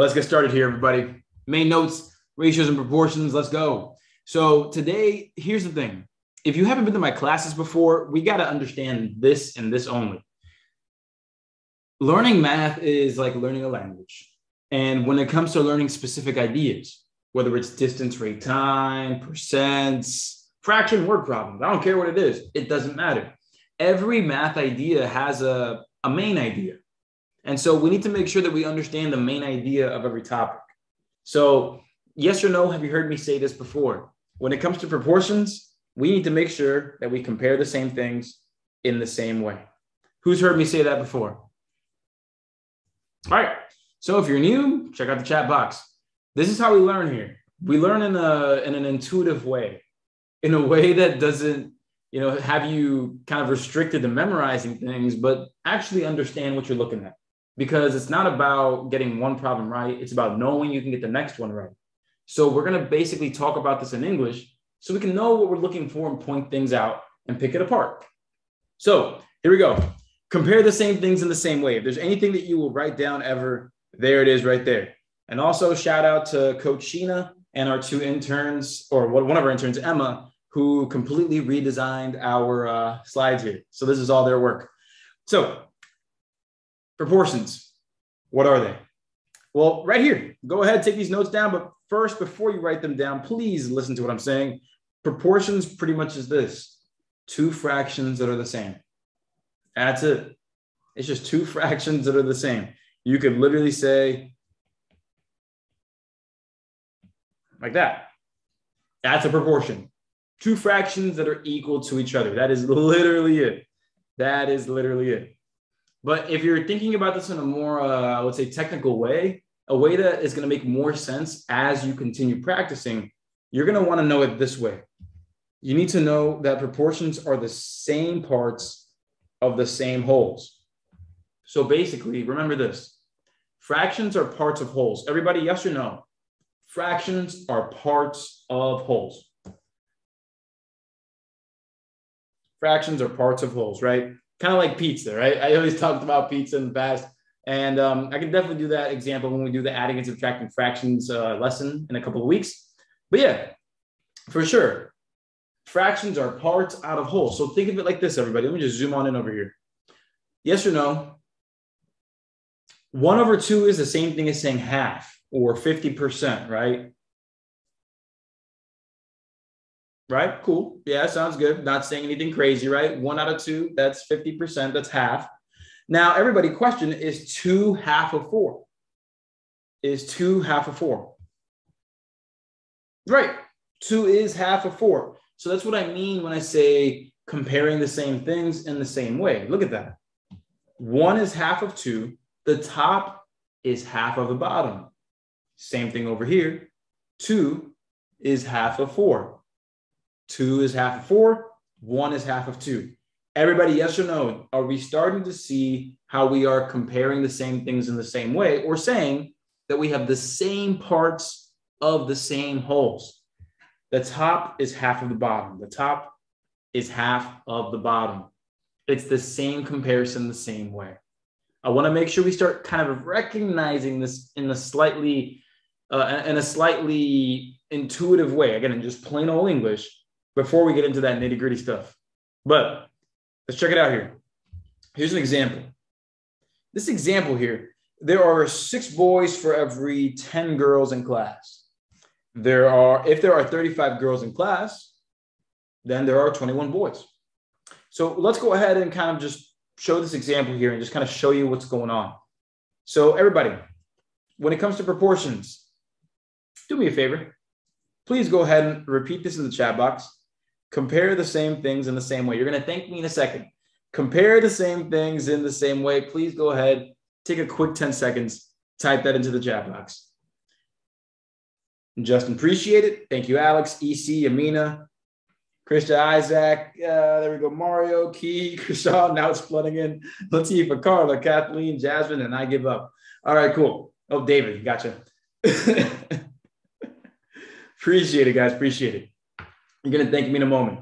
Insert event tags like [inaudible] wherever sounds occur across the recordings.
But let's get started here, everybody. Main notes, ratios and proportions. Let's go. So today, here's the thing. If you haven't been to my classes before, we got to understand this and this only. Learning math is like learning a language. And when it comes to learning specific ideas, whether it's distance, rate, time, percents, fraction, word problems, I don't care what it is, it doesn't matter. Every math idea has a, a main idea. And so we need to make sure that we understand the main idea of every topic. So, yes or no, have you heard me say this before? When it comes to proportions, we need to make sure that we compare the same things in the same way. Who's heard me say that before? All right. So if you're new, check out the chat box. This is how we learn here. We learn in a in an intuitive way, in a way that doesn't, you know, have you kind of restricted to memorizing things, but actually understand what you're looking at. Because it's not about getting one problem right, it's about knowing you can get the next one right. So we're going to basically talk about this in English so we can know what we're looking for and point things out and pick it apart. So here we go. Compare the same things in the same way. If there's anything that you will write down ever, there it is right there. And also shout out to Coach Sheena and our two interns, or one of our interns, Emma, who completely redesigned our uh, slides here. So this is all their work. So proportions, what are they? Well, right here, go ahead, take these notes down. But first, before you write them down, please listen to what I'm saying. Proportions pretty much is this two fractions that are the same. That's it. It's just two [laughs] fractions that are the same. You could literally say like that. That's a proportion. Two fractions that are equal to each other. That is literally it. That is literally it. But if you're thinking about this in a more, uh, I would say, technical way, a way that is going to make more sense as you continue practicing, you're going to want to know it this way. You need to know that proportions are the same parts of the same wholes. So basically, remember this fractions are parts of wholes. Everybody, yes or no? Fractions are parts of wholes. Fractions are parts of wholes, right? Kind of like pizza, right? I always [laughs] talked about pizza in the past. And um, I can definitely do that example when we do the adding and subtracting fractions uh, lesson in a couple of weeks. But yeah, for sure, fractions are parts out of whole. So think of it like this, everybody. Let me just zoom on in over here. Yes or no? One over two is the same thing as saying half or 50%, right? Right? Cool. Yeah, sounds good. Not saying anything crazy, right? One out of two, that's 50%, that's half. Now, everybody, question is two half of four? Is two half of four? Right. Two is half of four. So that's what I mean when I say comparing the same things in the same way. Look at that. One is half of two. The top is half of the bottom. Same thing over here. Two is half of four. Two is half of four. One is half of two. Everybody, yes or no? Are we starting to see how we are comparing the same things in the same way or saying that we have the same parts of the same wholes? The top is half of the bottom. The top is half of the bottom. It's the same comparison the same way. I want to make sure we start kind of recognizing this in a slightly uh, in a slightly intuitive way. Again, in just plain old English before we get into that nitty gritty stuff. But let's check it out here. Here's an example. This example here, there are six boys for every 10 girls in class. There are, if there are 35 girls in class, then there are 21 boys. So let's go ahead and kind of just show this example here and just kind of show you what's going on. So everybody, when it comes to proportions, do me a favor. Please go ahead and repeat this in the chat box. Compare the same things in the same way. You're going to thank me in a second. Compare the same things in the same way. Please go ahead, take a quick 10 seconds, type that into the chat box. Justin, appreciate it. Thank you, Alex, EC, Amina, Krista, Isaac. Uh, there we go. Mario, Key, [laughs] Krishan. Now it's flooding in. Latifa, Carla, Kathleen, Jasmine, and I give up. All right, cool. Oh, David, gotcha. [laughs] Appreciate it, guys. Appreciate it. You're going to thank me in a moment.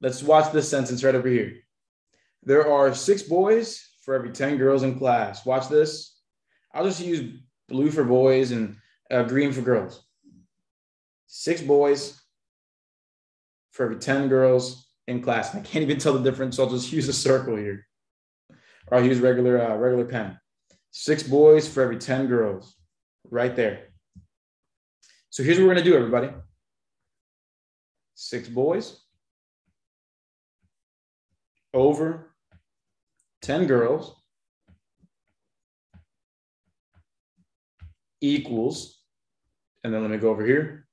Let's watch this sentence right over here. There are six boys for every 10 girls in class. Watch this. I'll just use blue for boys and uh, green for girls. Six boys for every 10 girls in class. And I can't even tell the difference, so I'll just [laughs] use a circle here. Or I'll use regular, uh, regular pen. Six boys for every 10 girls, right there. So here's what we're gonna do, everybody. Six boys over 10 girls equals, and then let me go over here.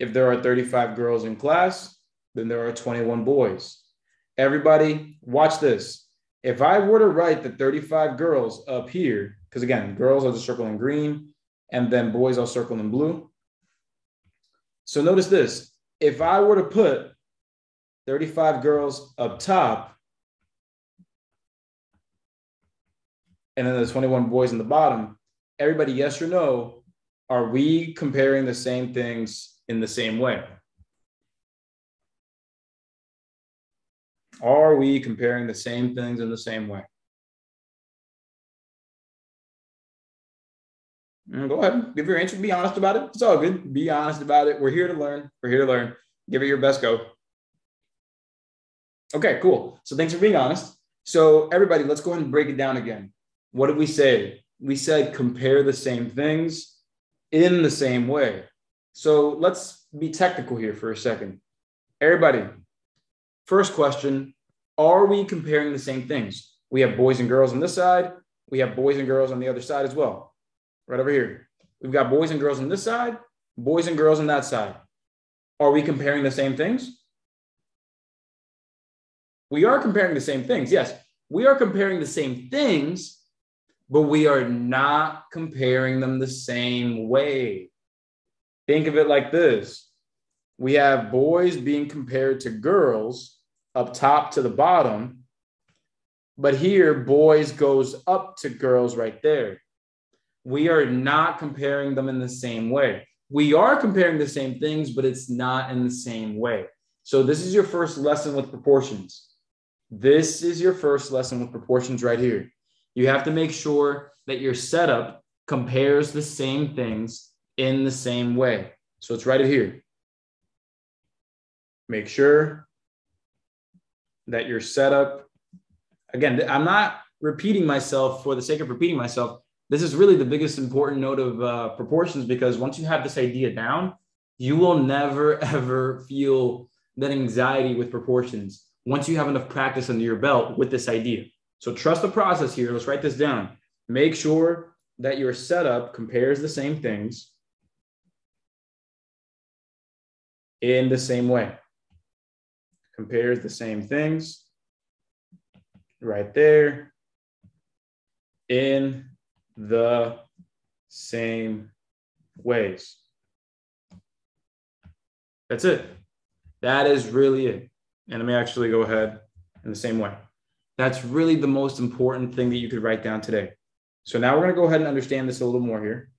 If there are 35 girls in class, then there are 21 boys. Everybody, watch this. If I were to write the 35 girls up here, because again, girls I'll circle in green, and then boys I'll circle in blue. So notice this. If I were to put 35 girls up top, and then the 21 boys in the bottom, everybody, yes or no, are we comparing the same things in the same way? Are we comparing the same things in the same way? Mm, go ahead, give your answer. Be honest about it. It's all good. Be honest about it. We're here to learn. We're here to learn. Give it your best go. Okay, cool. So thanks for being honest. So everybody, let's go ahead and break it down again. What did we say? We said compare the same things in the same way. So let's be technical here for a second. Everybody, First question Are we comparing the same things? We have boys and girls on this side. We have boys and girls on the other side as well. Right over here. We've got boys and girls on this side, boys and girls on that side. Are we comparing the same things? We are comparing the same things. Yes, we are comparing the same things, but we are not comparing them the same way. Think of it like this we have boys being compared to girls up top to the bottom. But here, boys goes up to girls right there. We are not comparing them in the same way. We are comparing the same things, but it's not in the same way. So, this is your first lesson with proportions. This is your first lesson with proportions right here. You have to make sure that your setup compares the same things in the same way. So, it's right here. Make sure that your setup, again, I'm not repeating myself for the sake of repeating myself. This is really the biggest important note of uh, proportions because once you have this idea down, you will never [laughs] ever feel that anxiety with proportions once you have enough practice under your belt with this idea. So trust the process here. Let's write this down. Make sure that your setup compares the same things in the same way compares the same things right there in the same ways. That's it. That is really it. And let me actually go ahead in the same way. That's really the most important thing that you could write down today. So now we're going to go ahead and understand this a little more here.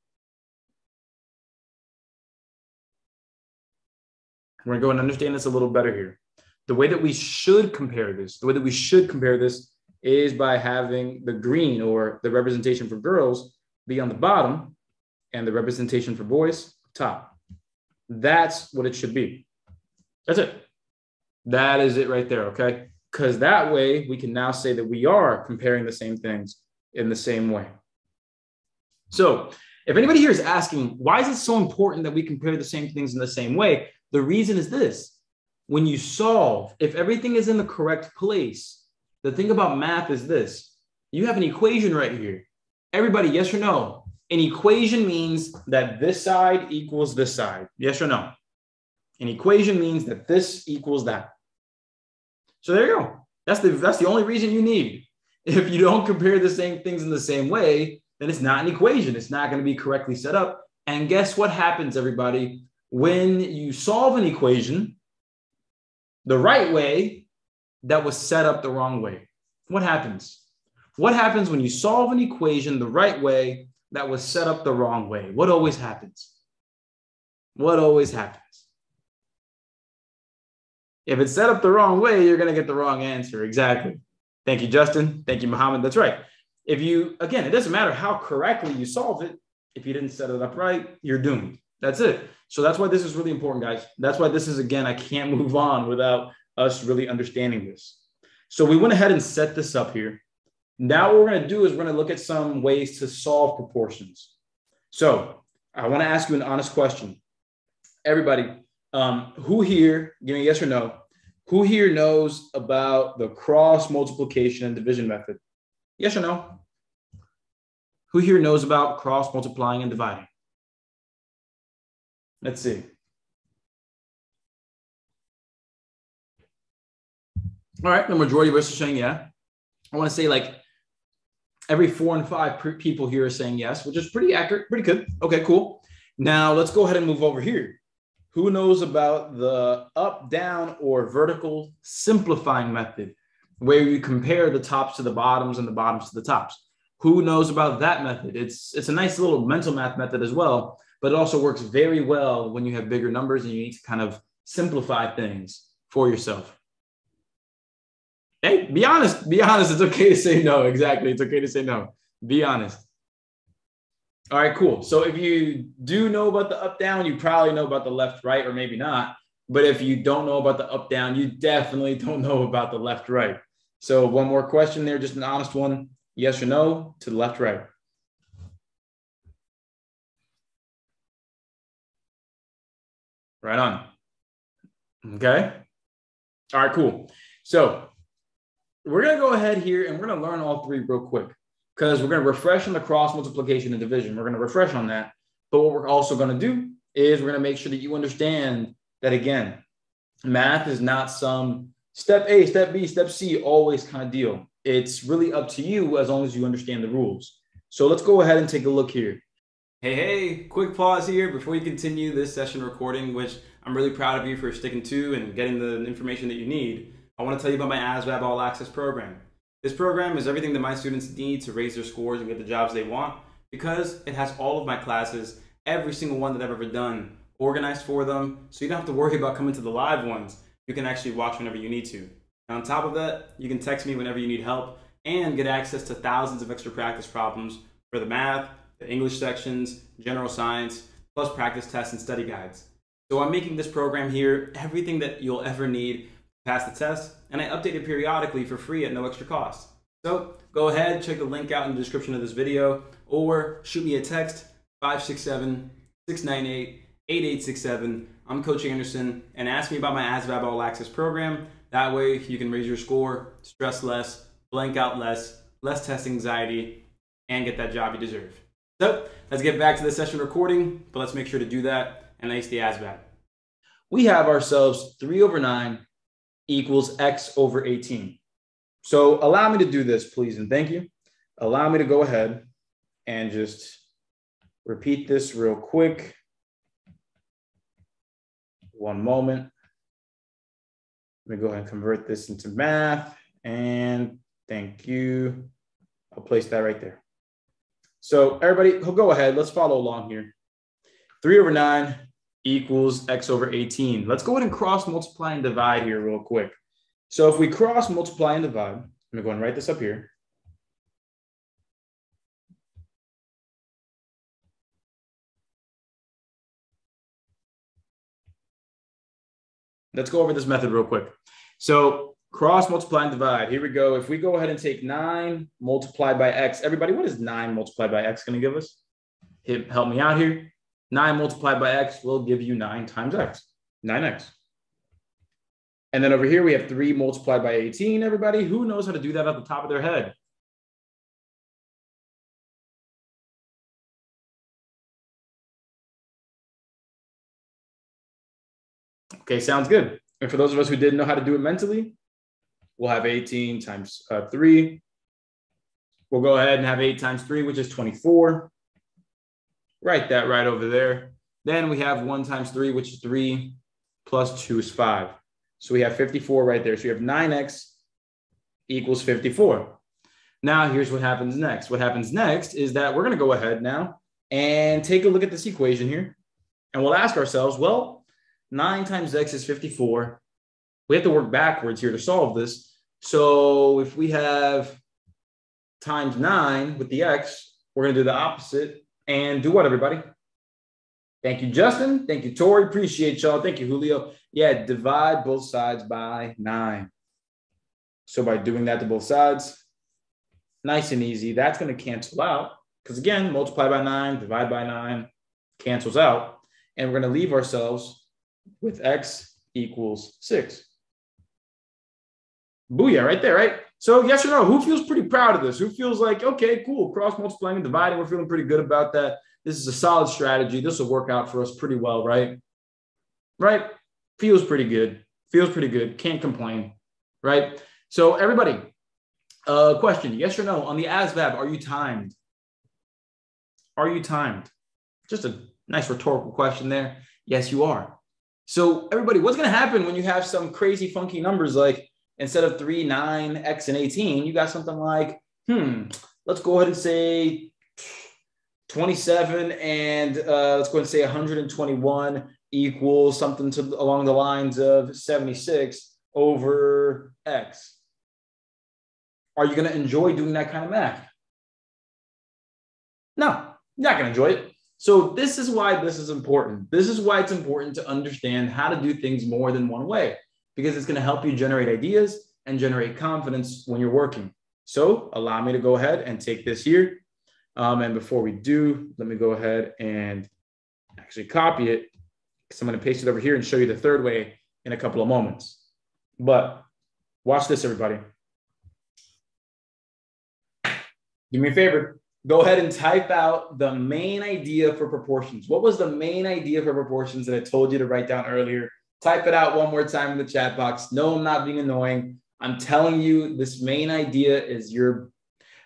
We're going to go and understand this a little better here the way that we should compare this, the way that we should compare this is by having the green or the representation for girls be on the bottom and the representation for boys top. That's what it should be. That's it. That is it right there. Okay. Because that way we can now say that we are comparing the same things in the same way. So if anybody here is asking, why is it so important that we compare the same things in the same way? The reason is this when you solve, if everything is in the correct place, the thing about math is this you have an equation right here. Everybody, yes or no? An equation means that this side equals this side. Yes or no? An equation means that this equals that. So there you go. That's the that's the only reason you need. If you don't compare the same things in the same way, then it's not an equation. It's not going to be correctly set up. And guess what happens, everybody? When you solve an equation, the right way that was set up the wrong way. What happens? What happens when you solve an equation the right way that was set up the wrong way? What always happens? What always happens? If it's set up the wrong way, you're going to get the wrong answer. Exactly. Thank you, Justin. Thank you, Muhammad. That's right. If you, again, it doesn't matter how correctly you solve it. If you didn't set it up right, you're doomed. That's it. So that's why this is really important, guys. That's why this is, again, I can't [laughs] move on without us really understanding this. So we went ahead and set this up here. Now what we're going to do is we're going to look at some ways to solve proportions. So I want to ask you an honest question. Everybody, um, who here, give me yes or no, who here knows about the cross multiplication and division method? Yes or no? Who here knows about cross multiplying and dividing? Let's see. All right, the majority of us are saying yeah. I want to say like every four and five people here are saying yes, which is pretty accurate, pretty good. Okay, cool. Now let's go ahead and move over here. Who knows about the up, down, or vertical simplifying method, where you compare the tops to the bottoms and the bottoms to the tops? Who knows about that method? It's it's a nice little mental math method as well, but it also works very well when you have bigger numbers and you need to kind of simplify things for yourself. Hey, be honest. Be honest. It's okay to say no. Exactly. It's okay to say no. Be honest. All right, cool. So if you do know about the up down, you probably know about the left right, or maybe not. But if you don't know about the up down, you definitely [laughs] don't know about the left right. So one more question there, just an honest one. Yes or no to the left right. Right on. Okay. All right, cool. So we're going to go ahead here and we're going to learn all three real quick because we're going to refresh on the cross multiplication and division. We're going to refresh on that. But what we're also going to do is we're going to make sure that you understand that again, math is not some step A, step B, step C, always kind of deal. It's really up to you as long as you understand the rules. So let's go ahead and take a look here. Hey, hey, quick pause here before you continue this session recording, which I'm really proud of you for sticking to and getting the information that you need. I want to tell you about my ASVAB All Access program. This program is everything that my students need to raise their scores and get the jobs they want because it has all of my classes, every single one that I've ever done, organized for them, so you don't have to worry about coming to the live ones. You can actually watch whenever you need to. And on top of that, you can text me whenever you need help and get access to thousands of extra practice problems for the math, the English sections, general science, plus practice tests and study guides. So I'm making this program here everything that you'll ever need pass the test, and I update it periodically for free at no extra cost. So go ahead, check the link out in the description of this video, or shoot me a text, 567-698-8867. I'm Coach Anderson, and ask me about my ASVAB All Access program. That way you can raise your score, stress less, blank out less, less test anxiety, and get that job you deserve. So let's get back to the session recording, but let's make sure to do that and ace the ASVAB. We have ourselves 3 over 9 equals x over 18. So allow me to do this, please, and thank you. Allow me to go ahead and just repeat this real quick. One moment. Let me go ahead and convert this into math. And thank you. I'll place that right there. So everybody, go ahead. Let's follow along here. 3 over 9 equals x over 18. Let's go ahead and cross multiply and divide here real quick. So if we cross multiply and divide, I'm to go and write this up here. Let's go over this method real quick. So cross multiply and divide. Here we go. If we go ahead and take 9 multiplied by x, everybody, what is 9 multiplied by x going to give us? Help me out here. 9 multiplied by x will give you 9 times x, 9x. And then over here, we have 3 multiplied by 18, everybody. Who knows how to do that at the top of their head? Okay, sounds good. And for those of us who didn't know how to do it mentally, we'll have 18 times uh, 3. We'll go ahead and have 8 times 3, which is 24. Write that right over there. Then we have 1 times 3, which is 3, plus 2 is 5. So we have 54 right there. So you have 9x equals 54. Now here's what happens next. What happens next is that we're going to go ahead now and take a look at this equation here. And we'll ask ourselves, well, 9 times x is 54. We have to work backwards here to solve this. So if we have times 9 with the x, we're going to do the opposite and do what, everybody? Thank you, Justin. Thank you, Tori. Appreciate y'all. Thank you, Julio. Yeah, divide both sides by 9. So by doing that to both sides, nice and easy, that's going to cancel out. Because again, multiply by 9, divide by 9, cancels out. And we're going to leave ourselves with x equals 6. Booyah, right there, right? So, yes or no? Who feels pretty proud of this? Who feels like, okay, cool, cross multiplying and dividing? We're feeling pretty good about that. This is a solid strategy. This will work out for us pretty well, right? Right? Feels pretty good. Feels pretty good. Can't complain, right? So, everybody, uh, question yes or no on the ASVAB, are you timed? Are you timed? Just a nice rhetorical question there. Yes, you are. So, everybody, what's going to happen when you have some crazy, funky numbers like instead of 3, 9, X, and 18, you got something like, hmm, let's go ahead and say 27 and uh, let's go ahead and say 121 equals something to along the lines of 76 over X. Are you going to enjoy doing that kind of math? No, you're not going to enjoy it. So this is why this is important. This is why it's important to understand how to do things more than one way because it's going to help you generate ideas and generate confidence when you're working. So allow me to go ahead and take this here. Um, and before we do, let me go ahead and actually copy it because I'm going to paste it over here and show you the third way in a couple of moments. But watch this, everybody. Do me a favor. Go ahead and type out the main idea for proportions. What was the main idea for proportions that I told you to write down earlier? Type it out one more time in the chat box. No, I'm not being annoying. I'm telling you, this main idea is your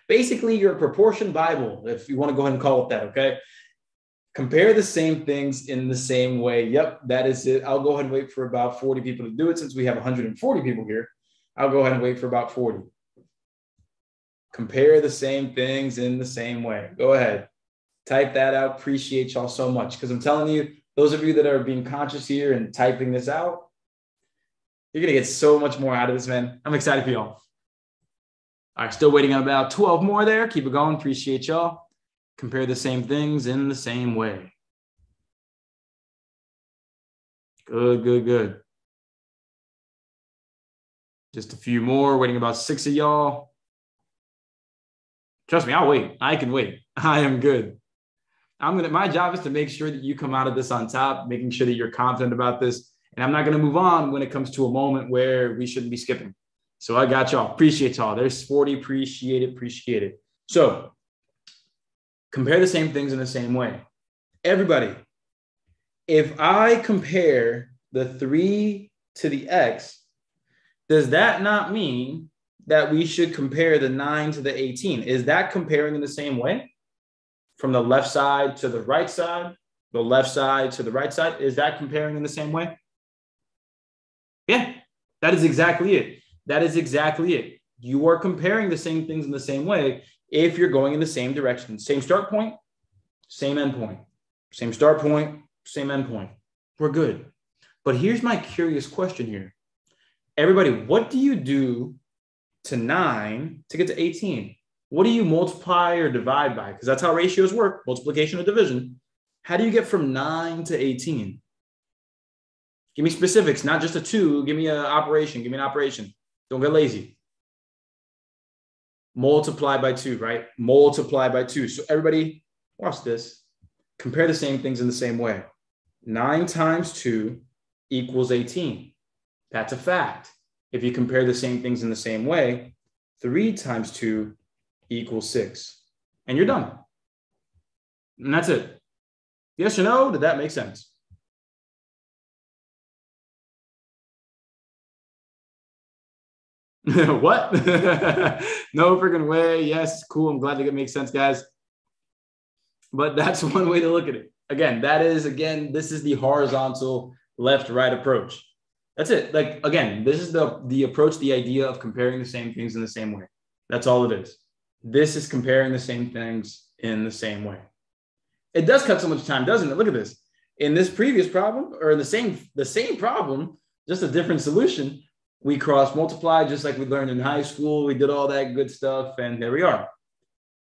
basically your proportion Bible, if you want to go ahead and call it that. Okay. Compare the same things in the same way. Yep, that is it. I'll go ahead and wait for about 40 people to do it since we have 140 people here. I'll go ahead and wait for about 40. Compare the same things in the same way. Go ahead. Type that out. Appreciate y'all so much because I'm telling you, those of you that are being conscious here and typing this out, you're going to get so much more out of this, man. I'm excited for y'all. All right, still waiting on about 12 more there. Keep it going. Appreciate y'all. Compare the same things in the same way. Good, good, good. Just a few more, waiting about six of y'all. Trust me, I'll wait. I can wait. [laughs] I am good. I'm gonna my job is to make sure that you come out of this on top, making sure that you're confident about this. And I'm not gonna move on when it comes to a moment where we shouldn't be skipping. So I got y'all. Appreciate y'all. There's 40. Appreciate it. Appreciate it. So compare the same things in the same way. Everybody, if I compare the three to the X, does that not mean that we should compare the nine to the 18? Is that comparing in the same way? From the left side to the right side, the left side to the right side. Is that comparing in the same way? Yeah, that is exactly it. That is exactly it. You are comparing the same things in the same way if you're going in the same direction. Same start point, same end point. Same start point, same end point. We're good. But here's my curious question here. Everybody, what do you do to nine to get to 18? What do you multiply or divide by? Because that's how ratios work multiplication or division. How do you get from 9 to 18? Give me specifics, not just a two. Give me an operation. Give me an operation. Don't get lazy. Multiply by two, right? Multiply by two. So, everybody, watch this. Compare the same things in the same way. Nine times two equals 18. That's a fact. If you compare the same things in the same way, three times two equals six. And you're done. And that's it. Yes or no? Did that make sense? [laughs] what? [laughs] no freaking way. Yes, cool. I'm glad it makes sense, guys. But that's [laughs] one way to look at it. Again, that is, again, this is the horizontal left right approach. That's it. Like, again, this is the, the approach, the idea of comparing the same things in the same way. That's all it is. This is comparing the same things in the same way. It does cut so much time, doesn't it? Look at this. In this previous problem, or in the same the same problem, just a different solution. We cross multiply just like we learned in high school. We did all that good stuff, and there we are.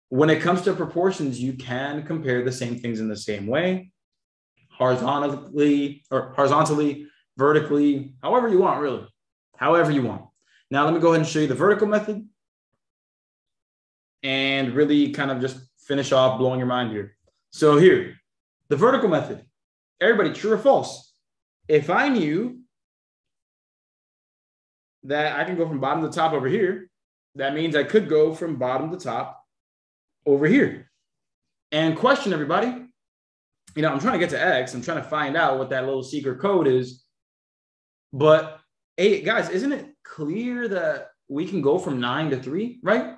when it comes to proportions, you can compare the same things in the same way, horizontally or horizontally, vertically, however you want, really, however you want. Now, let me go ahead and show you the vertical method and really kind of just finish off blowing your mind here. So here, the vertical method. Everybody, true or false? If I knew that I can go from bottom to top over here, that means I could go from bottom to top over here. And question everybody, you know, I'm trying to get to X. I'm trying to find out what that little secret code is. But hey, guys, isn't it clear that we can go from nine to three, right?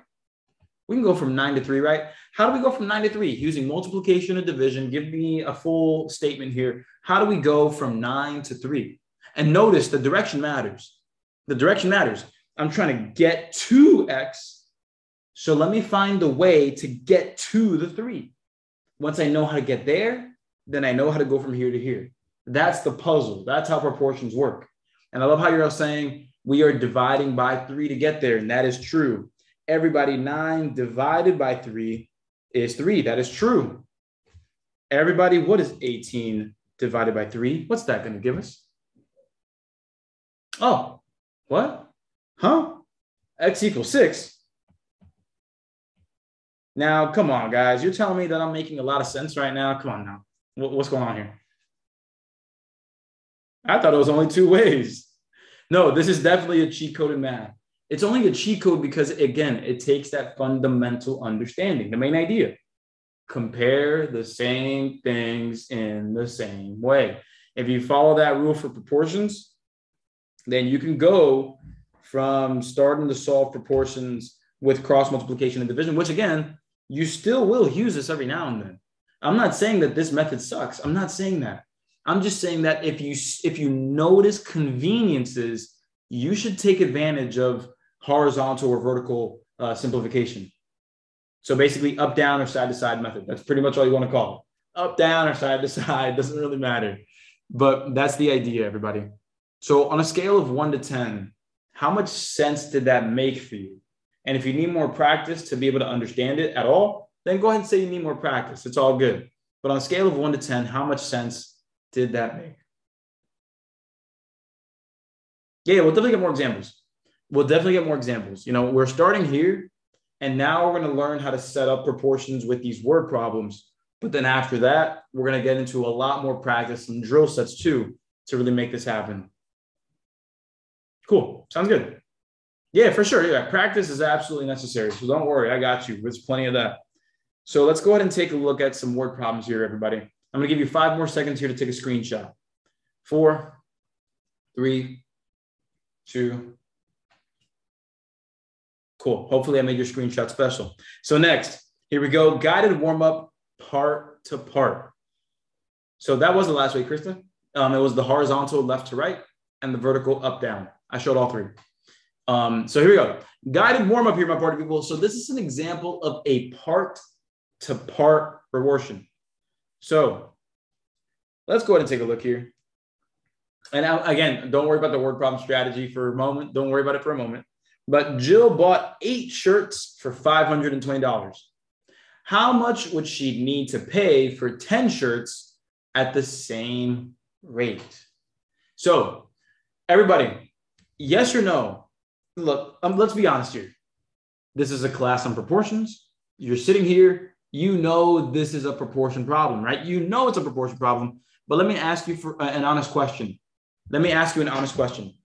We can go from nine to three, right? How do we go from nine to three? Using multiplication and division. Give me a full statement here. How do we go from nine to three? And notice the direction matters. The direction matters. I'm trying to get to X. So let me find the way to get to the three. Once I know how to get there, then I know how to go from here to here. That's the puzzle. That's how proportions work. And I love how you're all saying we are dividing by three to get there. And that is true. Everybody, nine divided by three is three. That is true. Everybody, what is 18 divided by three? What's that going to give us? Oh, what? Huh? X equals six. Now, come on, guys. You're telling me that I'm making a lot of sense right now? Come on now. What's going on here? I thought it was only two ways. No, this is definitely a cheat code in math. It's only a cheat code because, again, it takes that fundamental understanding, the main idea. Compare the same things in the same way. If you follow that rule for proportions, then you can go from starting to solve proportions with cross multiplication and division, which again, you still will use this every now and then. I'm not saying that this method sucks. I'm not saying that. I'm just saying that if you if you notice conveniences, you should take advantage of horizontal or vertical uh, simplification. So basically, up down or side to side method. That's pretty much all you want to call it. Up down or side to side [laughs] doesn't really matter, but that's the idea, everybody. So on a scale of one to ten, how much sense did that make for you? And if you need more practice to be able to understand it at all, then go ahead and say you need more practice. It's all good. But on a scale of one to ten, how much sense did that make? Yeah, we'll definitely get more examples. We'll definitely get more examples. You know, we're starting here, and now we're going to learn how to set up proportions with these word problems. But then after that, we're going to get into a lot more practice and drill sets too to really make this happen. Cool. Sounds good. Yeah, for sure. Yeah, practice is absolutely necessary. So don't worry, I got you. There's plenty of that. So let's go ahead and take a look at some word problems here, everybody. I'm going to give you five more seconds here to take a screenshot. Four, three, two. Cool. Hopefully, I made your screenshot special. So, next, here we go guided warm up part to part. So, that was the last way, Krista. Um, it was the horizontal left to right and the vertical up down. I showed all three. Um, so here we go. Guided warm up here, my party people. So this is an example of a part to part proportion. So let's go ahead and take a look here. And again, don't worry about the word problem strategy for a moment. Don't worry about it for a moment. But Jill bought eight shirts for $520. How much would she need to pay for 10 shirts at the same rate? So, everybody, yes or no? Look, um, let's be honest here. This is a class on proportions. You're sitting here, you know this is a proportion problem, right? You know it's a proportion problem. But let me ask you for uh, an honest question. Let me ask you an honest question.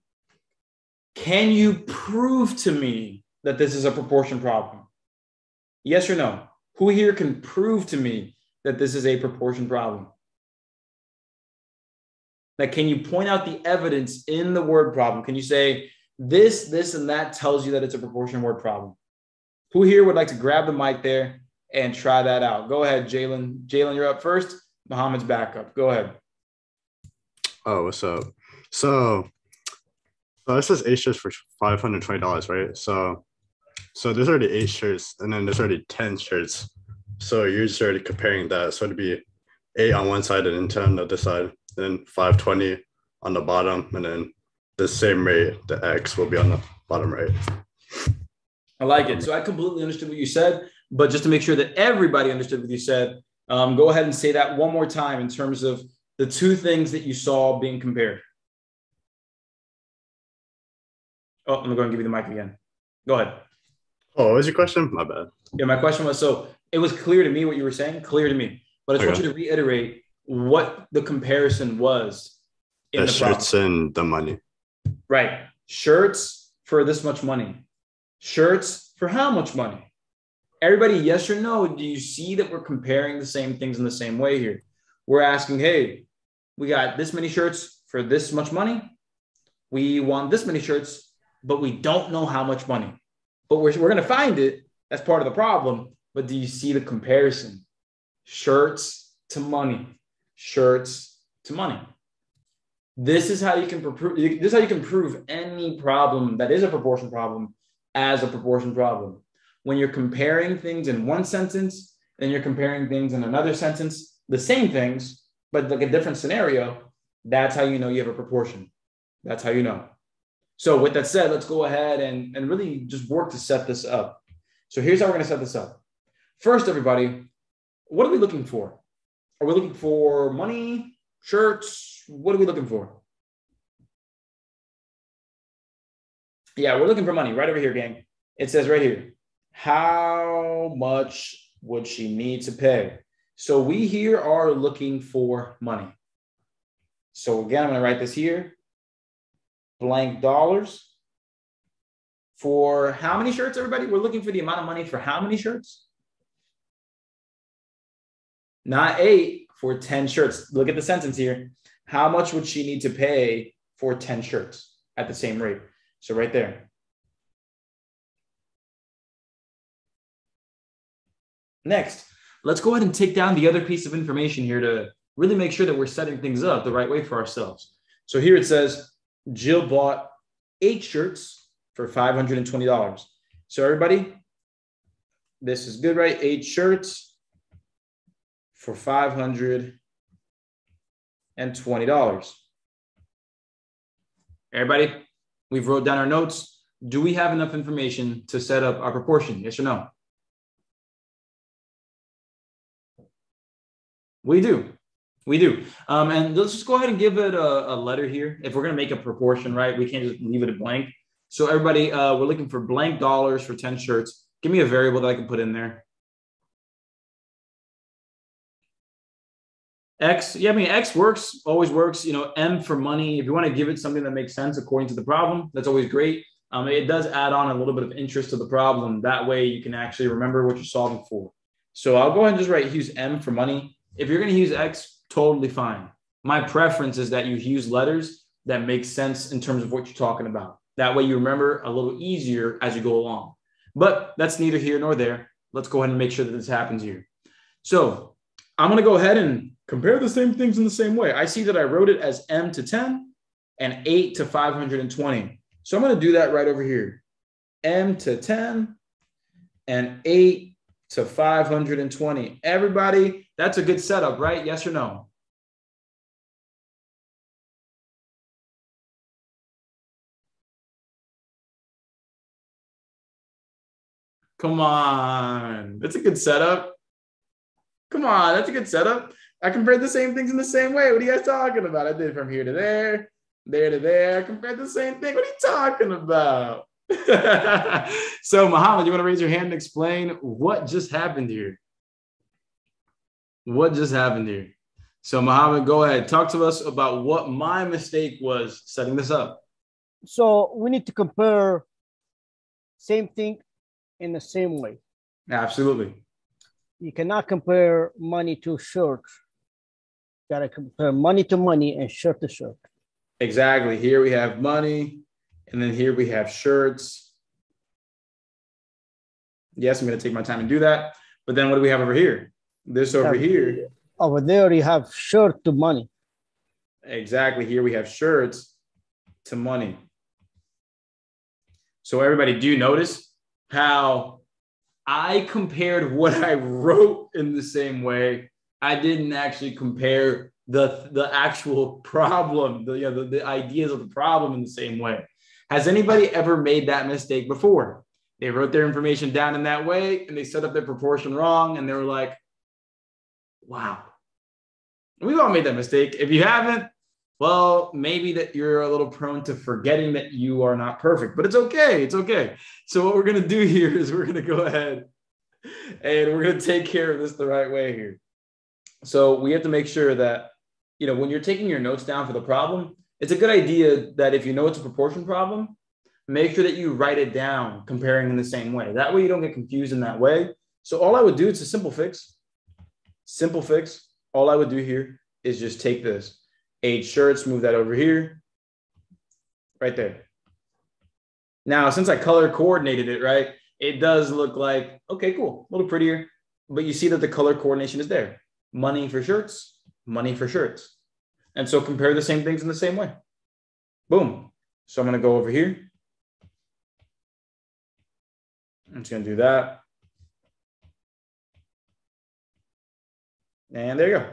Can you prove to me that this is a proportion problem? Yes or no? Who here can prove to me that this is a proportion problem? Like, can you point out the evidence in the word problem? Can you say this, this, and that tells you that it's a proportion word problem? Who here would like to grab the mic there and try that out? Go ahead, Jalen. Jalen, you're up first. Muhammad's back up. Go ahead. Oh, what's up? So, so this is eight shirts for five hundred twenty dollars, right? So, so there's already eight shirts, and then there's already ten shirts. So you're just already comparing that. So it'd be eight on one side and then ten on the other side and then 520 on the bottom, and then the same rate, the X will be on the bottom right. I like it. So I completely understood what you said. But just to make sure that everybody understood what you said, um, go ahead and say that one more time in terms of the two things that you saw being compared. Oh, I'm gonna go and give you the mic again. Go ahead. Oh, what was your question? My bad. Yeah, my question was so it was clear to me what you were saying, clear to me. But I just want you to reiterate what the comparison was in The the, shirts and the money. Right. Shirts for this much money. Shirts for how much money? Everybody, yes or no? Do you see that we're comparing the same things in the same way here? We're asking, hey, we got this many shirts for this much money. We want this many shirts, but we don't know how much money. But we're, we're going to find it. That's part of the problem. But do you see the comparison? Shirts to money, shirts to money. This is how you can prove. This is how you can prove any problem that is a proportion problem as a proportion problem. When you're comparing things in one sentence, and you're comparing things in another sentence, the same things, but like a different scenario. That's how you know you have a proportion. That's how you know. So with that said, let's go ahead and, and really just work to set this up. So here's how we're going to set this up. First, everybody, what are we looking for? Are we looking for money, shirts? What are we looking for? Yeah, we're looking for money right over here, gang. It says right here, how much would she need to pay? So we here are looking for money. So again, I'm going to write this here blank dollars for how many shirts, everybody? We're looking for the amount of money for how many shirts? Not eight, for 10 shirts. Look at the sentence here. How much would she need to pay for 10 shirts at the same rate? So, right there. Next, let's go ahead and take down the other piece of information here to really make sure that we're setting things up the right way for ourselves. So, here it says Jill bought eight shirts for $520. So, everybody, this is good, right? Eight shirts for $520. Everybody, we've wrote down our notes. Do we have enough information to set up our proportion? Yes or no? We do. We do. Um, and let's just go ahead and give it a, a letter here. If we're going to make a proportion, right, we can't just leave it a blank. So, everybody, uh, we're looking for blank dollars for 10 shirts. Give me a variable that I can put in there. X, yeah, I mean, X works, always works. You know, M for money. If you want to give it something that makes sense according to the problem, that's always great. Um, it does add on a little bit of interest to the problem. That way you can actually remember what you're solving for. So I'll go ahead and just write use M for money. If you're going to use X, totally fine. My preference is that you use letters that make sense in terms of what you're talking about. That way you remember a little easier as you go along. But that's neither here nor there. Let's go ahead and make sure that this happens here. So I'm going to go ahead and compare the same things in the same way. I see that I wrote it as M to 10 and 8 to 520. So I'm going to do that right over here. M to 10 and 8 to 520. Everybody, that's a good setup, right? Yes or no? Come on. That's a good setup. Come on. That's a good setup. I compared the same things in the same way. What are you guys talking about? I did from here to there, there to there. I compared the same thing. What are you talking about? [laughs] so, Muhammad, you want to raise your hand and explain what just happened here? What just happened here? So, Muhammad, go ahead. Talk to us about what my mistake was setting this up. So we need to compare same thing in the same way. Absolutely. You cannot compare money to shirt. You gotta compare money to money and shirt to shirt. Exactly. Here we have money, and then here we have shirts. Yes, I'm going to take my time and do that. But then what do we have over here? This over here. Over there, you have shirt to money. Exactly. Here we have shirts to money. So, everybody, do you notice how I compared what I wrote in the same way? I didn't actually compare the, the actual problem, the, you know, the, the ideas of the problem in the same way. Has anybody ever made that mistake before? They wrote their information down in that way and they set up their proportion wrong. And they were like, wow. We've all made that mistake. If you haven't, well, maybe that you're a little prone to forgetting that you are not perfect, but it's okay. It's okay. So, what we're going to do [laughs] here is we're going to go ahead and we're going to take care of this the right way here. So, we have to make sure that, you know, when you're taking your notes down for the problem, it's a good idea that if you know it's a proportion problem, make sure that you write it down comparing in the same way. That way, you don't get confused in that way. So, all I would do, it's a simple fix. Simple fix. All I would do here is just take this eight shirts, move that over here, right there. Now, since I color coordinated it, right, it does look like, okay, cool, a little prettier, but you see that the color coordination is there. Money for shirts, money for shirts. And so compare the same things in the same way. Boom. So I'm going to go over here. I'm just going to do that. And there you go.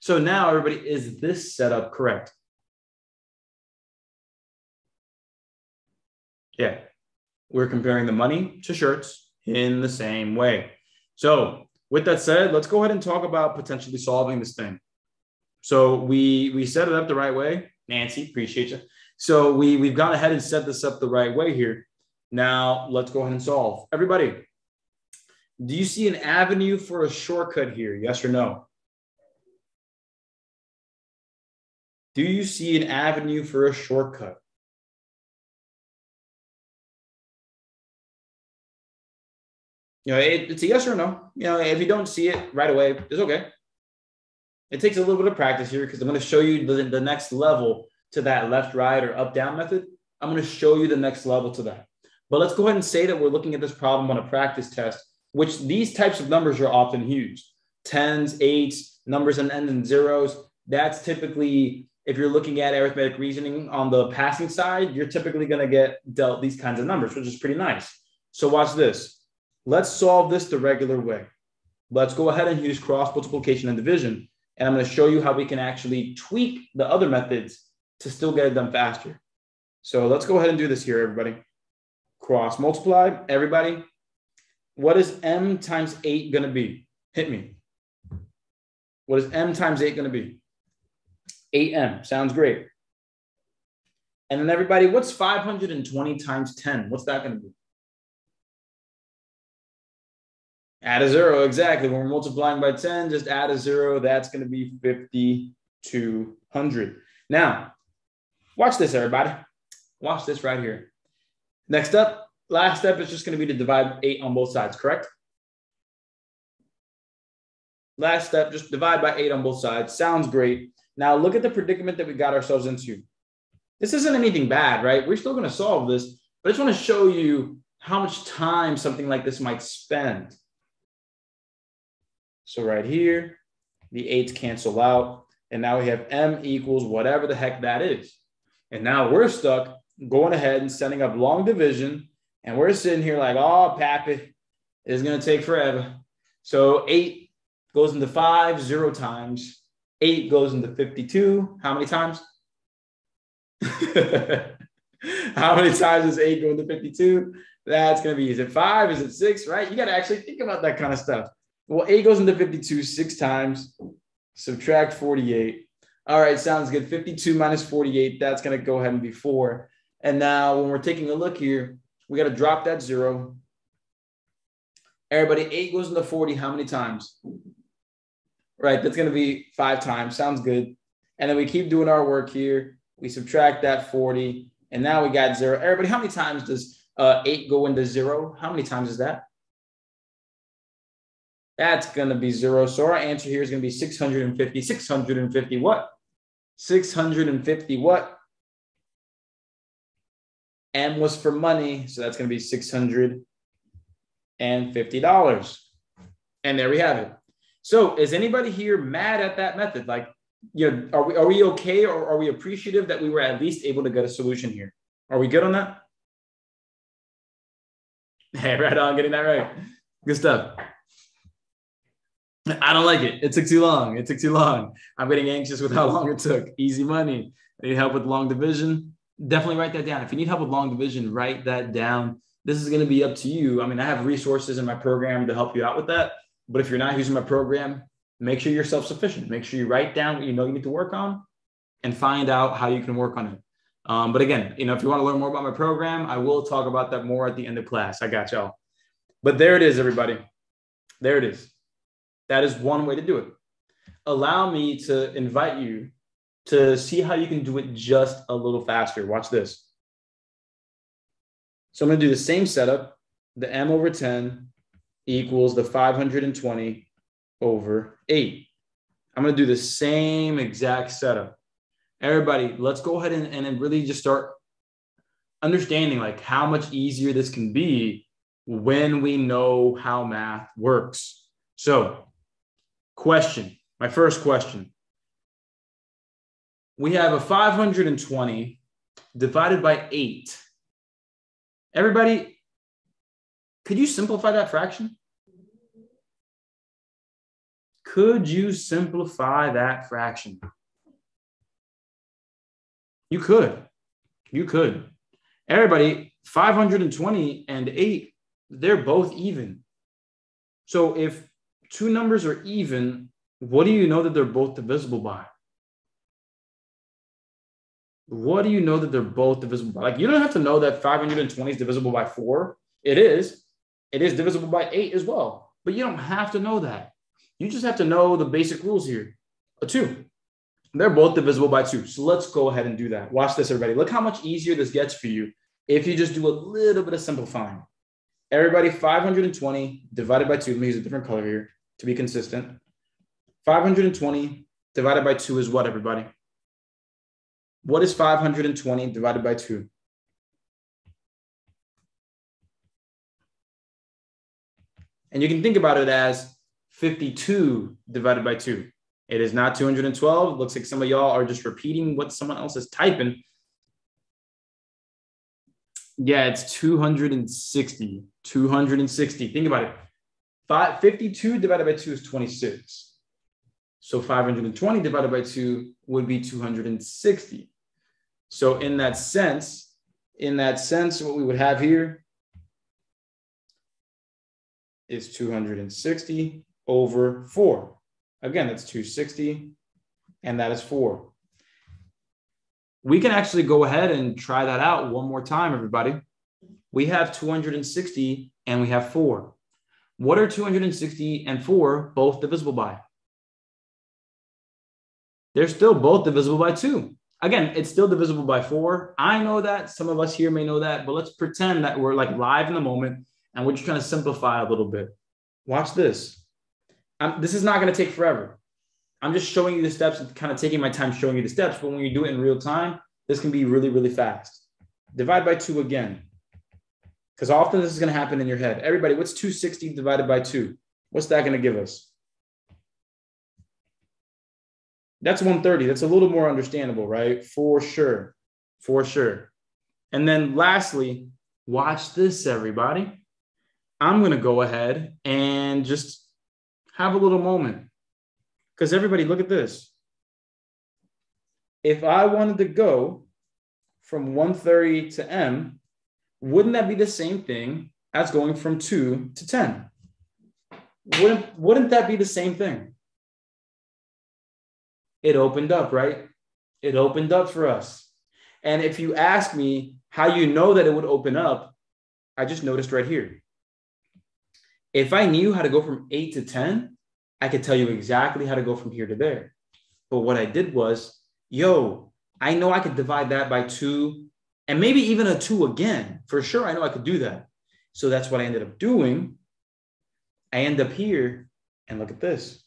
So now everybody, is this setup correct? Yeah, we're comparing the money to shirts in the same way. So with that said, let's go ahead and talk about potentially solving this thing. So we we set it up the right way. Nancy, appreciate you. So we we've gone ahead and set this up the right way here. Now let's go ahead and solve. Everybody, do you see an avenue for a shortcut here? Yes or no? Do you see an avenue for a shortcut? You know, it, it's a yes or no. You know, if you don't see it right away, it's okay. It takes a little bit of practice here because I'm going to show you the, the next level to that left, right, or up, down method. I'm going to show you the next level to that. But let's go ahead and say that we're looking at this problem on a practice test, which these types of numbers are often huge Tens, eights, numbers and ends and zeros. That's typically if you're looking at arithmetic reasoning on the passing side, you're typically going to get dealt these kinds of numbers, which is pretty nice. So watch this. Let's solve this the regular way. Let's go ahead and use cross multiplication and division. And I'm going to show you how we can actually tweak the other methods to still get it done faster. So let's go ahead and do this here, everybody. Cross multiply, everybody. What is m times 8 going to be? Hit me. What is m times 8 going to be? 8m. Sounds great. And then everybody, what's 520 times 10? What's that going to be? Add a zero, exactly. When we're multiplying by 10, just add a zero. That's going to be 5,200. Now, watch this, everybody. Watch this right here. Next up, last step is just going to be to divide 8 on both sides, correct? Last step, just divide by 8 on both sides. Sounds great. Now look at the predicament that we got ourselves into. This isn't anything bad, right? We're still going to solve this, but I just want to show you how much time something like this might spend. So right here, the eights cancel out. And now we have m equals whatever the heck that is. And now we're stuck going ahead and setting up long division. And we're sitting here like, oh, Pappy, it's going to take forever. So eight goes into five, zero times. 8 goes into 52. How many times? [laughs] How many times does 8 go into 52? That's going to be, is it five? Is it six? Right? You got to actually think about that kind of stuff. Well, 8 goes into 52 six times. Subtract 48. All right, sounds good. 52 minus 48, that's going to go ahead and be 4. And now when we're taking a look here, we got to drop that zero. Everybody, 8 goes into 40 how many times? right? That's going to be five times. Sounds good. And then we keep doing our work here. We subtract that 40, and now we got zero. Everybody, how many times does uh, eight go into zero? How many times is that? That's going to be zero. So our answer here is going to be 650. 650 what? 650 what? M was for money. So that's going to be $650. And there we have it. So is anybody here mad at that method? Like, you know, are we are we okay or are we appreciative that we were at least able to get a solution here? Are we good on that? [laughs] Hey, right on, getting that right. Good stuff. I don't like it. It took too long. It took too long. I'm getting anxious with how long it took. Easy money. Need help with long division. Definitely write that down. If you need help with long division, write that down. this is going to be up to you. I mean, I have resources in my program to help you out with that. But if you're not using my program, make sure you're self sufficient. Make sure you write down what you know you need to work on and find out how you can work on it. Um, but again, you know, if you want to learn more about my program, I will talk about that more at the end of class. I got y'all. But there it is, everybody. There it is. That is one way to do it. Allow me to invite you to see how you can do it just a little faster. Watch this. So I'm going to do the same setup. The m over 10 equals the 520 over 8. I'm going to do the same exact setup. Everybody, let's go ahead and, and really just start understanding like how much easier this can be when we know how math works. So, question, my first question. We have a 520 divided by 8. Everybody, could you simplify that fraction? Could you simplify that fraction? You could. You could. Everybody, 520 and 8, they're both even. So if two numbers are even, what do you know that they're both divisible by? What do you know that they're both divisible by? Like, you don't have to know that 520 is divisible by 4. It is. It is divisible by 8 as well. But you don't have to know that. You just have to know the basic rules here. A 2. They're both divisible by 2. So let's go ahead and do that. Watch this, everybody. Look how much easier this gets for you if you just do a little bit of simplifying. Everybody, 520 divided by 2. Let me use a different color here to be consistent. 520 divided by 2 is what, everybody? What is 520 divided by 2? And you can think about it as 52 divided by 2. It is not 212. It looks like some of y'all are just repeating what someone else is typing. Yeah, it's 260. 260. Think about it. Five, 52 divided by 2 is 26. So 520 divided by 2 would be 260. So in that sense, in that sense, what we would have here is 260 over 4. Again, that's 260, and that is 4. We can actually go ahead and try that out one more time, everybody. We have 260 and we have 4. What are 260 and 4 both divisible by? They're still both divisible by 2. Again, it's still divisible by 4. I know that. Some of us here may know that, but let's pretend that we're like live in the moment and we're just trying to simplify a little bit. Watch this. I'm, this is not going to take forever. I'm just showing you the steps and kind of taking my time showing you the steps. But when you do it in real time, this can be really, really fast. Divide by two again. Because often this is going to happen in your head. Everybody, what's 260 divided by two? What's that going to give us? That's 130. That's a little more understandable, right? For sure. For sure. And then lastly, watch this, everybody. I'm going to go ahead and just have a little moment. Because everybody, look at this. If I wanted to go from 130 to M, wouldn't that be the same thing as going from 2 to 10? Wouldn't, wouldn't that be the same thing? It opened up, right? It opened up for us. And if you ask me how you know that it would open up, I just noticed right here. If I knew how to go from 8 to 10, I could tell you exactly how to go from here to there. But what I did was, yo, I know I could divide that by two and maybe even a two again. For sure, I know I could do that. So that's what I ended up doing. I end up here and look at this.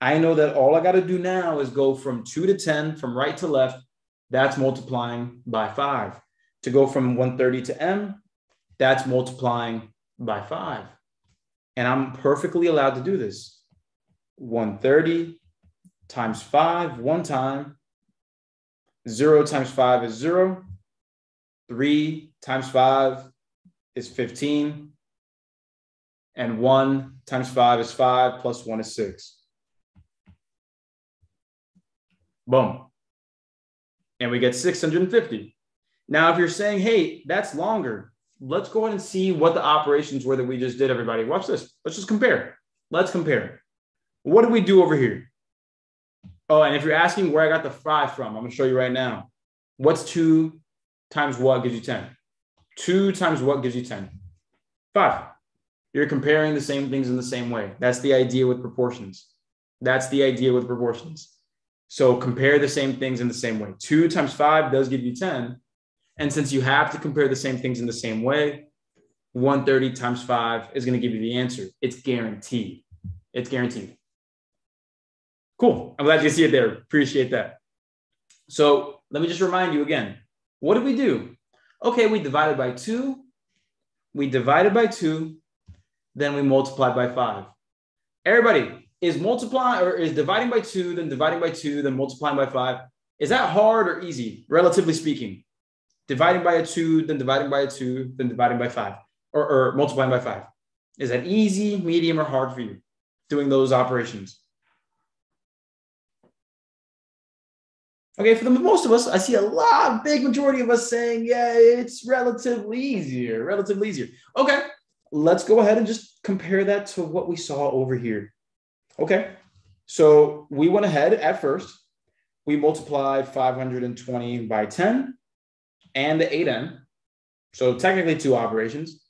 I know that all I got to do now is go from two to 10 from right to left. That's multiplying by five. To go from 130 to M, that's multiplying by five. And I'm perfectly allowed to do this. 130 times 5 one time. 0 times 5 is 0. 3 times 5 is 15. And 1 times 5 is 5, plus 1 is 6. Boom. And we get 650. Now, if you're saying, hey, that's longer, let's go ahead and see what the operations were that we just did, everybody. Watch this. Let's just compare. Let's compare. What did we do over here? Oh, and if you're asking where I got the five from, I'm going to show you right now. What's two times what gives you 10? Two times what gives you 10? Five. You're comparing the same things in the same way. That's the idea with proportions. That's the idea with proportions. So compare the same things in the same way. Two times five does give you 10. And since you have to compare the same things in the same way, 130 times five is going to give you the answer. It's guaranteed. It's guaranteed. Cool. I'm glad you see it there. Appreciate that. So let me just remind you again. What did we do? Okay, we divided by two. We divided by two. Then we multiplied by five. Everybody, is multiplying or is dividing by two, then dividing by two, then multiplying by five. Is that hard or easy, relatively speaking? Dividing by a two, then dividing by a two, then dividing by five, or, or multiplying by five. Is that easy, medium, or hard for you doing those operations? Okay, for the most of us, I see a lot, big majority of us saying, yeah, it's relatively easier, relatively easier. Okay, let's go ahead and just compare that to what we saw over here. Okay. So we went ahead at first. We multiplied 520 by 10 and the 8n. So technically two operations.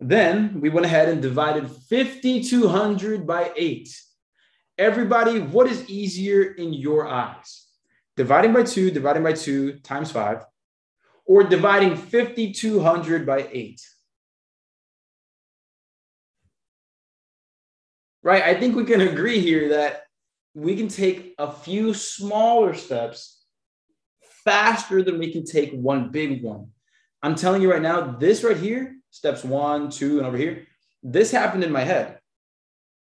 Then we went ahead and divided 5,200 by 8. Everybody, what is easier in your eyes? Dividing by 2, dividing by 2 times 5, or dividing 5,200 by 8? Right? I think we can agree here that we can take a few smaller steps faster than we can take one big one. I'm telling you right now, this right here, steps one, two, and over here, this happened in my head.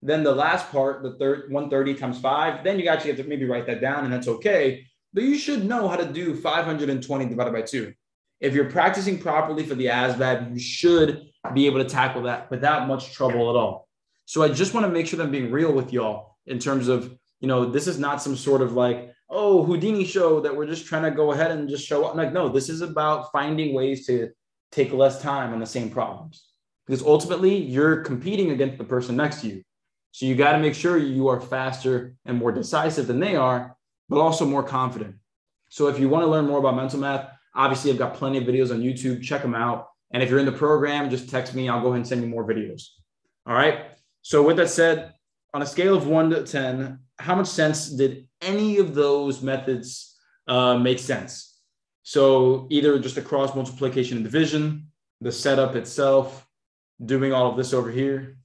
Then the last part, the third 130 times five, then you actually have to maybe write that down, and that's okay. But you should know how to do 520 divided by two. If you're practicing properly for the ASVAB, you should be able to tackle that without much trouble at all. So I just want to make sure that I'm being real with y'all in terms of, you know, this is not some sort of like, oh, Houdini show that we're just trying to go ahead and just show up. Like, no, this is about finding ways to take less time on the same problems because ultimately you're competing against the person next to you. So you got to make sure you are faster and more decisive than they are, but also more confident. So if you want to learn more about mental math, obviously I've got plenty of videos on YouTube. Check them out. And if you're in the program, just text me. I'll go ahead and send you more videos. All right. So, with that said, on a scale of one to 10, how much sense did any of those methods uh, make sense? So, either just a cross multiplication and division, the setup itself, doing all of this over here.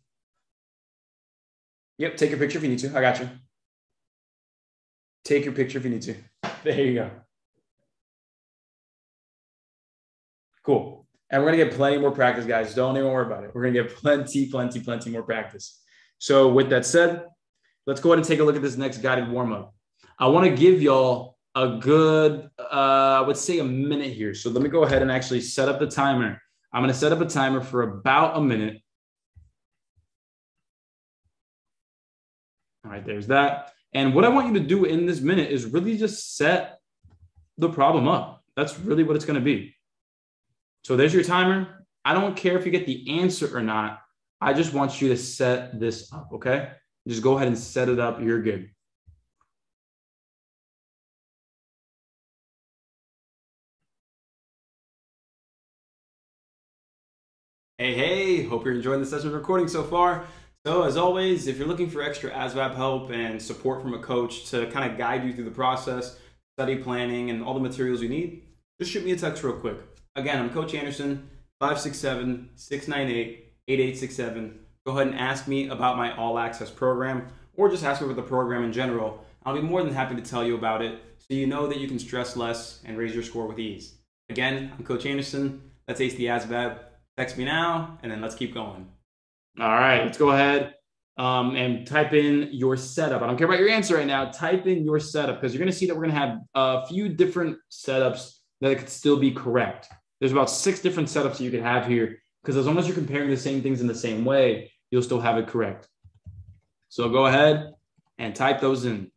Yep, take your picture if you need to. I got you. Take your picture if you need to. There you go. Cool. And we're going to get plenty more practice, guys. Don't even worry about it. We're going to get plenty, plenty, plenty more practice. So, with that said, let's go ahead and take a look at this next guided warm up. I want to give y'all a good, uh, I would say a minute here. So, let me go ahead and actually set up the timer. I'm going to set up a timer for about a minute. All right, there's that. And what I want you to do in this minute is really just set the problem up. That's really what it's going to be. So there's your timer. I don't care if you get the answer or not. I just want you to set this up, okay? Just go ahead and set it up. You're good. Hey, hey, hope you're enjoying the session recording so far. So as always, if you're looking for extra ASVAB help and support from a coach to kind of guide you through the process, study planning, and all the materials you need, just shoot me a text real quick. Again, I'm Coach Anderson, 567 698 8867. Go ahead and ask me about my All Access program or just ask me about the program in general. I'll be more than happy to tell you about it so you know that you can stress less and raise your score with ease. Again, I'm Coach Anderson. That's Ace the ASVAB. Text me now, and then let's keep going. All right, let's go ahead um, and type in your setup. I don't care about your answer right now. Type in your setup because you're going to see that we're going to have a few different setups that could still be correct. There's about six different setups you can have here because as long as you're comparing the same things in the same way, you'll still have it correct. So go ahead and type those in.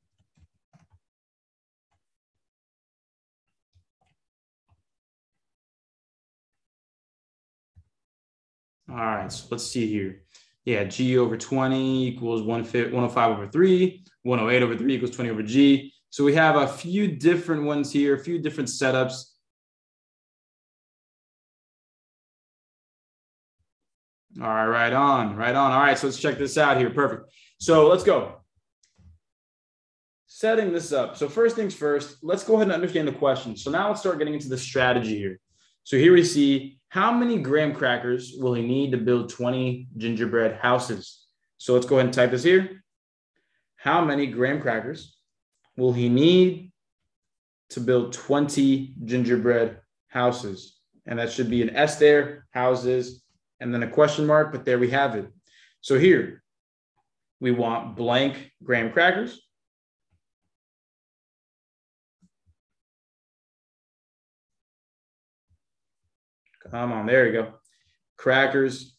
All right, so let's see here. Yeah, G over 20 equals 105 over 3. 108 over 3 equals 20 over G. So we have a few different ones here, a few different setups. All right, right on, right on. All right, so let's check this out here. Perfect. So let's go. Setting this up. So first things first, let's go ahead and understand the question. So now let's start getting into the strategy here. So here we see how many graham crackers will he need to build 20 gingerbread houses? So let's go ahead and type this here. How many graham crackers will he need to build 20 gingerbread houses? And that should be an S there, houses, and then a question mark, but there we have it. So here we want blank graham crackers. Come on, there you go. Crackers,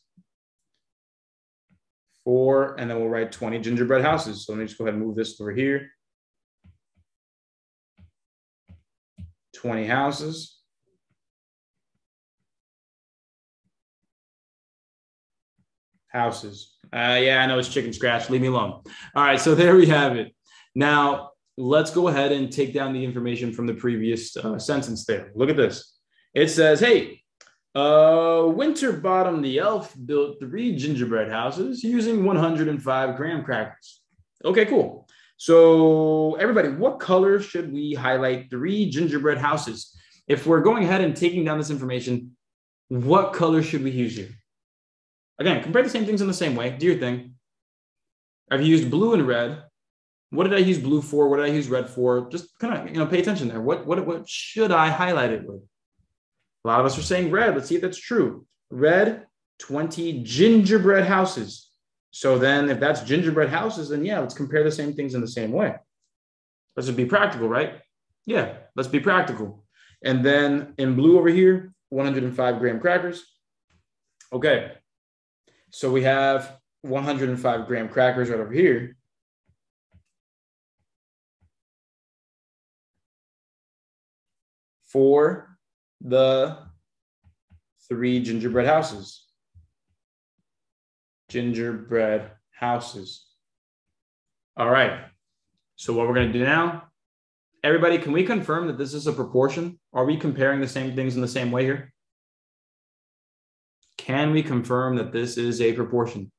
four, and then we'll write 20 gingerbread houses. So let me just go ahead and move this over here. 20 houses. Houses. Uh, yeah, I know it's chicken scratch. Leave me alone. All right, so [laughs] there we have it. Now let's go ahead and take down the information from the previous uh, sentence there. Look at this. It says, hey, uh, Winterbottom the elf built three gingerbread houses using 105 graham crackers. Okay, cool. So everybody, what color should we highlight three gingerbread houses? If we're going ahead and taking down this information, what color should we use here? Again, compare the same things in the same way. Do your thing. I've used blue and red. What did I use blue for? What did I use red for? Just kind of, you know, pay attention there. What, what, what should I highlight it with? A lot of us are saying red. Let's see if that's true. Red, 20 gingerbread houses. So then if that's gingerbread houses, then yeah, let's compare the same things in the same way. Let's be practical, right? Yeah, let's be practical. And then in blue over here, 105 graham crackers. Okay, so we have 105 graham crackers right over here. For the three gingerbread houses. Gingerbread houses. All right. So what we're going to do now, everybody, can we confirm that this is a proportion? Are we comparing the same things in the same way here? Can we confirm that this is a proportion?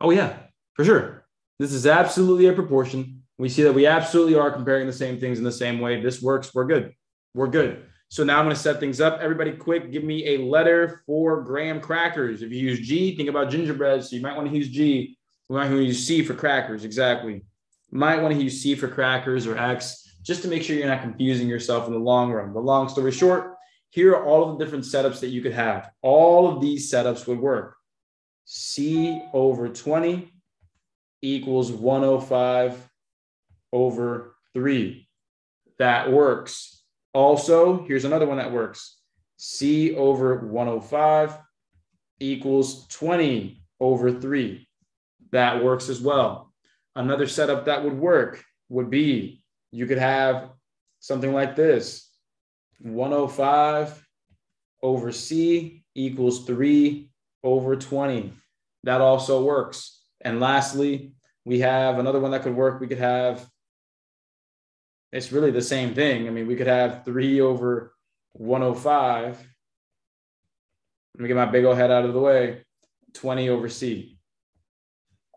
Oh, yeah, for sure. This is absolutely a proportion. We see that we absolutely are comparing the same things in the same way. This works. We're good. We're good. So now I'm going to set things up. Everybody, quick, give me a letter for graham crackers. If you use G, think about gingerbread. So you might want to use G. We might want to use C for crackers. Exactly. Might want to use C for crackers or X just to make sure you're not confusing yourself in the long run. But long story short, here are all of the different setups that you could have. All of these setups would work. C over 20 equals 105 over 3. That works. Also, here's another one that works. C over 105 equals 20 over 3. That works as well. Another setup that would work would be you could have something like this 105 over C equals 3 over 20. That also works. And lastly, we have another one that could work. We could have, it's really the same thing. I mean, we could have 3 over 105. Let me get my big old head out of the way 20 over C.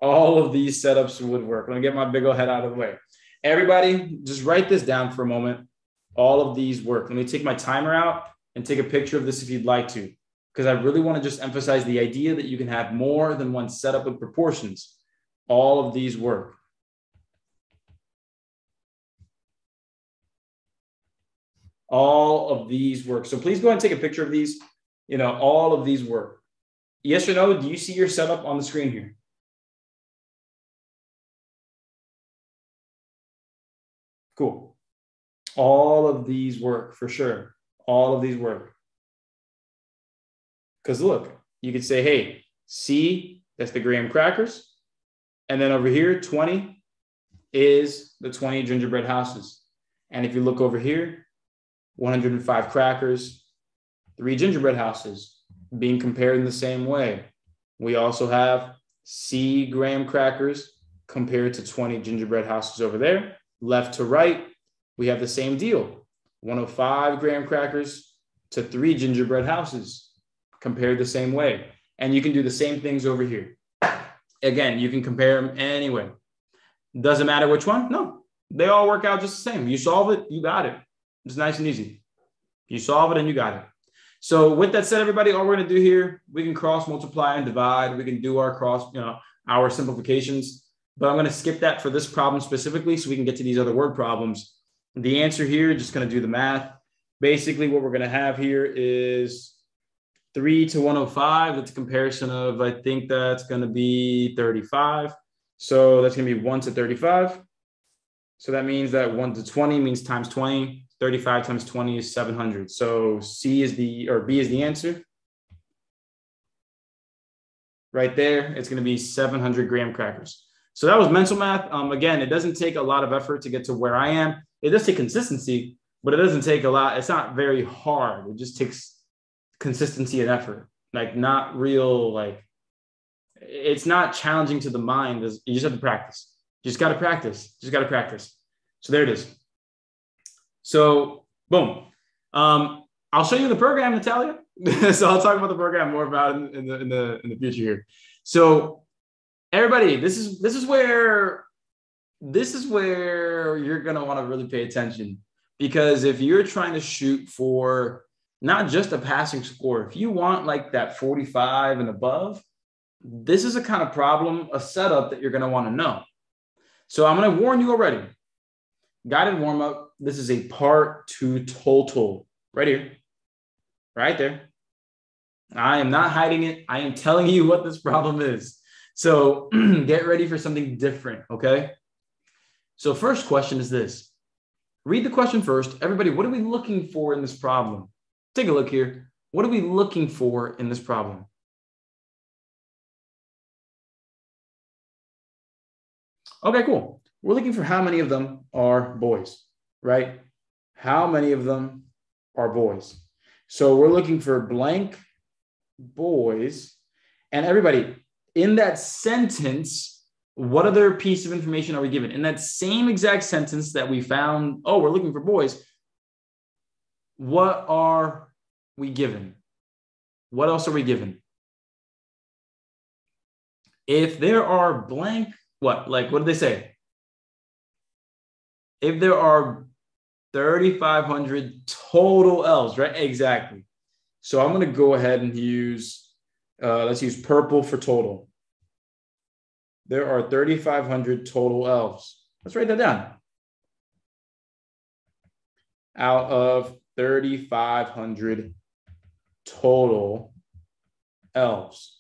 All of these setups would work. Let me get my big old head out of the way. Everybody, just write this down for a moment all of these work. Let me take my timer out and take a picture of this if you'd like to, because I really want to just emphasize the idea that you can have more than one setup of proportions. All of these work. All of these work. So please go ahead and take a picture of these. You know, all of these work. Yes or no? Do you see your setup on the screen here? Cool. All of these work for sure. All of these work. Because look, you could say, hey, C, that's the graham crackers. And then over here, 20 is the 20 gingerbread houses. And if you look over here, 105 crackers, three gingerbread houses. being compared in the same way. We also have C graham crackers compared to 20 gingerbread houses over there. Left to right, we have the same deal 105 graham crackers to three gingerbread houses compared the same way. And you can do the same things over here. Again, you can compare them anyway. Doesn't matter which one. No, they all work out just the same. You solve it, you got it. It's nice and easy. You solve it and you got it. So with that said, everybody, all we're going to do here, we can cross multiply and divide. We can do our cross, you know, our simplifications, but I'm going to skip that for this problem specifically so we can get to these other word problems. The answer here, just going to do the math. Basically, what we're going to have here is 3 to 105. That's a comparison of, I think that's going to be 35. So that's going to be 1 to 35. So that means that 1 to 20 means times 20. 35 times 20 is 700. So C is the, or B is the answer. Right there, it's going to be 700 graham crackers. So that was mental math. Um, again, it doesn't take a lot of effort to get to where I am. It does take consistency, but it doesn't take a lot. It's not very hard. It just takes consistency and effort. Like not real, like it's not challenging to the mind. You just have to practice. You just got to practice. Just got to practice. So there it is. So boom. Um, I'll show you the program, Natalia. [laughs] so I'll talk about the program more about in, in, the in the in the future here. So everybody, this is this is where this is where you're gonna want to really pay attention because if you're trying to shoot for not just a passing score, if you want like that 45 and above, this is a kind of problem, a setup that you're gonna want to know. So I'm gonna warn you already. Guided warm up this is a part two total right here, right there. I am not hiding it. I am telling you what this problem is. So [clears throat] get ready for something different, okay? So, first question is this read the question first. Everybody, what are we looking for in this problem? Take a look here. What are we looking for in this problem? Okay, cool. We're looking for how many of them are boys right? How many of them are boys? So we're looking for blank boys. And everybody, in that sentence, what other piece of information are we given? In that same exact sentence that we found, oh, we're looking for boys, what are we given? What else are we given? If there are blank, what? Like, what did they say? If there are 3,500 total elves, right? Exactly. So I'm going to go ahead and use, uh, let's use purple for total. There are 3,500 total elves. Let's write that down. Out of 3,500 total elves.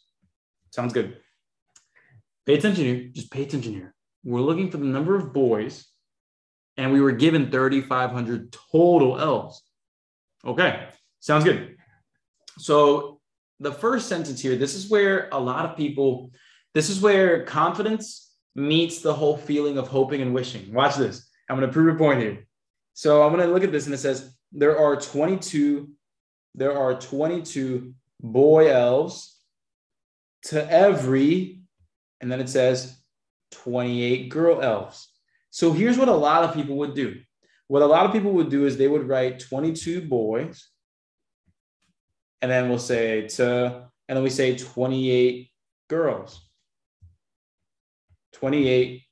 Sounds good. Pay attention here. Just pay attention here. We're looking for the number of boys and we were given 3,500 total elves. Okay, sounds good. So the first sentence here, this is where a lot of people, this is where confidence meets the whole feeling of hoping and wishing. Watch this. I'm going to prove a point here. So I'm going to look at this and it says there are 22 there are 22 boy elves to every and then it says 28 girl elves. So here's what a lot of people would do. What a lot of people would do is they would write 22 boys, and then we'll say to, and then we say 28 girls. 28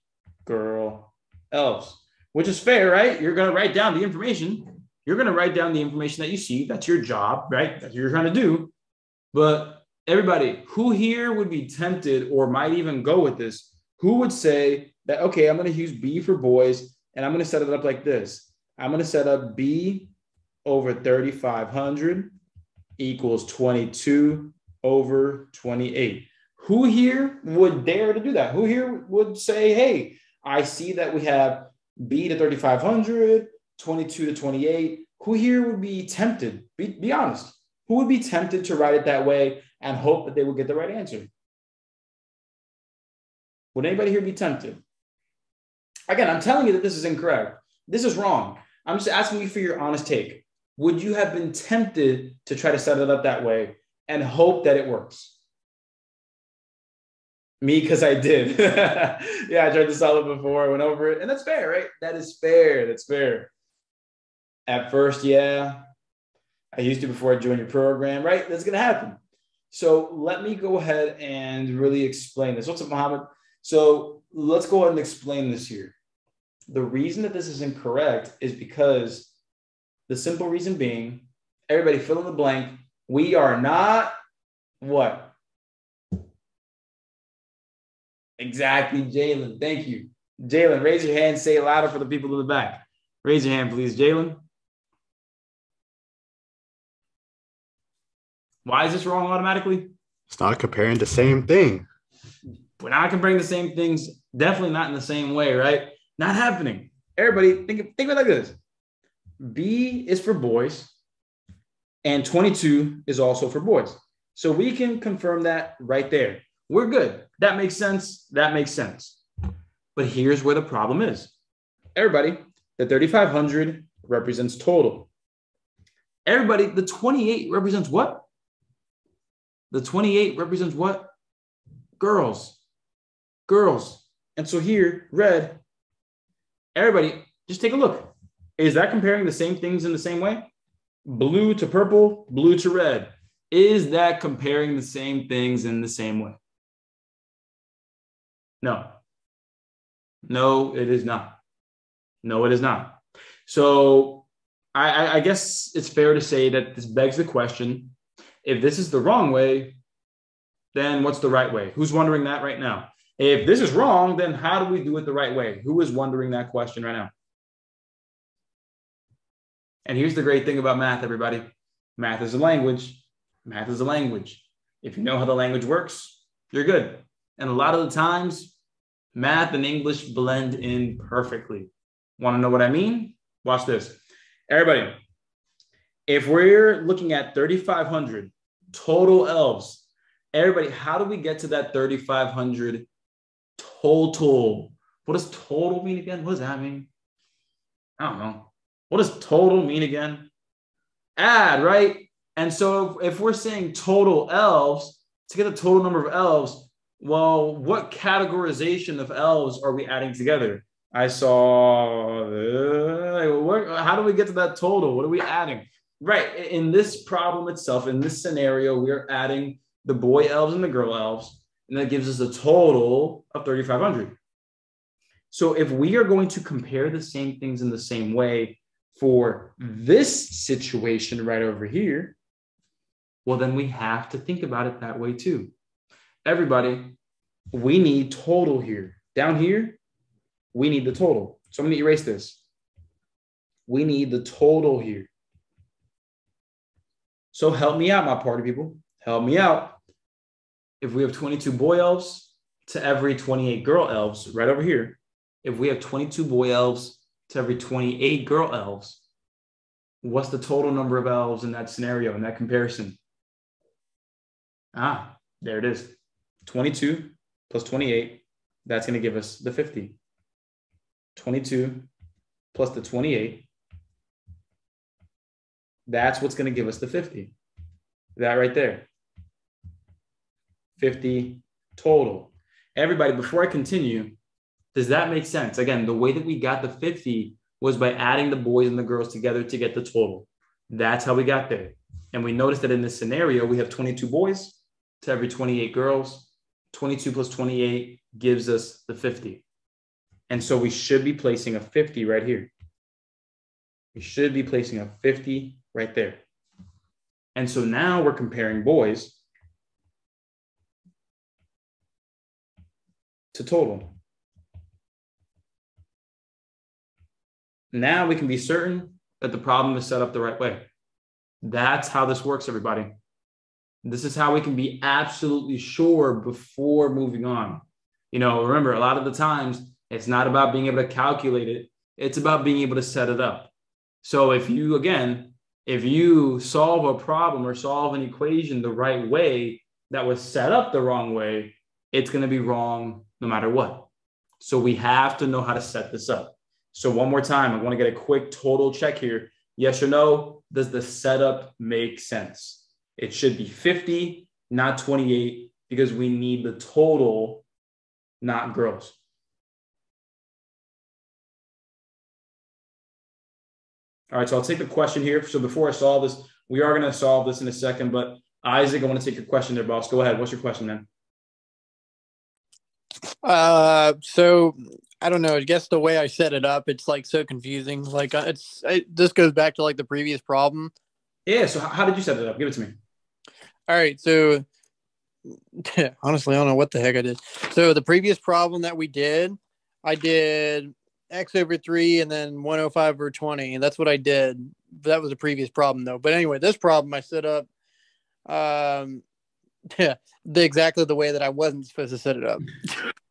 girl elves, which is fair, right? You're going to write down the information. You're going to write down the information that you see. That's your job, right? That you're trying to do. But everybody, who here would be tempted or might even go with this? Who would say, that, okay, I'm going to use B for boys and I'm going to set it up like this. I'm going to set up B over 3,500 equals 22 over 28. Who here would dare to do that? Who here would say, hey, I see that we have B to 3,500, 22 to 28. Who here would be tempted? Be, be honest. Who would be tempted to write it that way and hope that they would get the right answer? Would anybody here be tempted? Again, I'm telling you that this is incorrect. This is wrong. I'm just asking you for your honest take. Would you have been tempted to try to set it up that way and hope that it works. Me, because I did. [laughs] yeah, I tried to solve it before. I went over it, and that's fair, right? That is fair. That's fair. At first, yeah, I used to before I joined your program, right? That's gonna happen. So let me go ahead and really explain this. What's up, Mohammed? So let's go ahead and explain this here. The reason that this is incorrect is because the simple reason being, everybody fill in the blank. We are not what? Exactly, Jalen. Thank you. Jalen, raise your hand. Say it louder for the people in the back. Raise your hand, please, Jalen. Why is this wrong automatically? It's not comparing the same thing. We're not comparing the same things. Definitely not in the same way, right? Not happening. Everybody, think, think of it like this B is for boys, and 22 is also for boys. So we can confirm that right there. We're good. That makes sense. That makes sense. But here's where the problem is. Everybody, the 3,500 represents total. Everybody, the 28 represents what? The 28 represents what? Girls. Girls. And so here, red, everybody, just take a look. Is that comparing the same things in the same way? Blue to purple, blue to red. Is that comparing the same things in the same way? No. No, it is not. No, it is not. So I, I, guess it's fair to say that this begs the question if this is the wrong way, then what's the right way? Who's wondering that right now? If this is wrong, then how do we do it the right way? Who is wondering that question right now? And here's the great thing about math, everybody math is a language. Math is a language. If you know how the language works, you're good. And a lot of the times, math and English blend in perfectly. Want to know what I mean? Watch this. Everybody, if we're looking at 3,500 total elves, everybody, how do we get to that 3,500 total? What does total mean again? What does that mean? I don't know. What does total mean again? Add, right? And so if, if we're saying total elves, to get the total number of elves, well, what categorization of elves are we adding together? I saw, uh, how do we get to that total? What are we adding? Right. In this problem itself, in this scenario, we are adding the boy elves and the girl elves, and that gives us a total of 3,500. So if we are going to compare the same things in the same way for this situation right over here, well, then we have to think about it that way too everybody, we need total here. Down here, we need the total. So I'm going to erase this. We need the total here. So help me out, my party people. Help me out. If we have 22 boy elves to every 28 girl elves, right over here, if we have 22 boy elves to every 28 girl elves, what's the total number of elves in that scenario, in that comparison? Ah, there it is. 22 plus 28, that's going to give us the 50. 22 plus the 28, that's what's going to give us the 50. That right there. 50 total. Everybody, before I continue, does that make sense? Again, the way that we got the 50 was by adding the boys and the girls together to get the total. That's how we got there. And we noticed that in this scenario, we have 22 boys to every 28 girls. 22 plus 28 gives us the 50. And so we should be placing a 50 right here. We should be placing a 50 right there. And so now we're comparing boys to total. Now we can be certain that the problem is set up the right way. That's how this works, everybody. This is how we can be absolutely sure before moving on. You know, remember, a lot of the times it's not about being able to calculate it, it's about being able to set it up. So if you, again, if you solve a problem or solve an equation the right way that was set up the wrong way, it's going to be wrong no matter what. So we have to know how to set this up. So one more time, I want to get a quick total check here. Yes or no? Does the setup make sense? It should be 50, not 28, because we need the total, not gross. All right, so I'll take the question here. So before I solve this, we are going to solve this in a second, but Isaac, I want to take your question there, boss. Go ahead. What's your question, man? Uh, so I don't know. I guess the way I set it up, it's like so confusing. Like uh, it's it, this goes back to like the previous problem. Yeah. So how did you set it up? Give it to me. All right. So [laughs] honestly, I don't know what the heck I did. So the previous problem that we did, I did x over three and then 105 over 20, and that's what I did. That was the previous problem though. But anyway, this problem I set up um yeah, [laughs] the exactly the way that I wasn't supposed to set it up.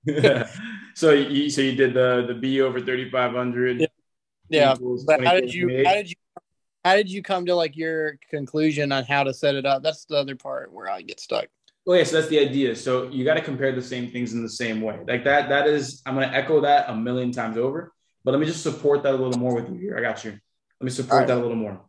[laughs] so you so you did the the B over 3500. Yeah. Yeah. But how did you how did you how did you come to like your conclusion on how to set it up? That's the other part where I get stuck. Oh yeah, so that's the idea. So you got to compare the same things in the same way. Like that, that is, I'm gonna echo that a million times over. But let me just support that a little more with you here. I got you. Let me support right. that a little more.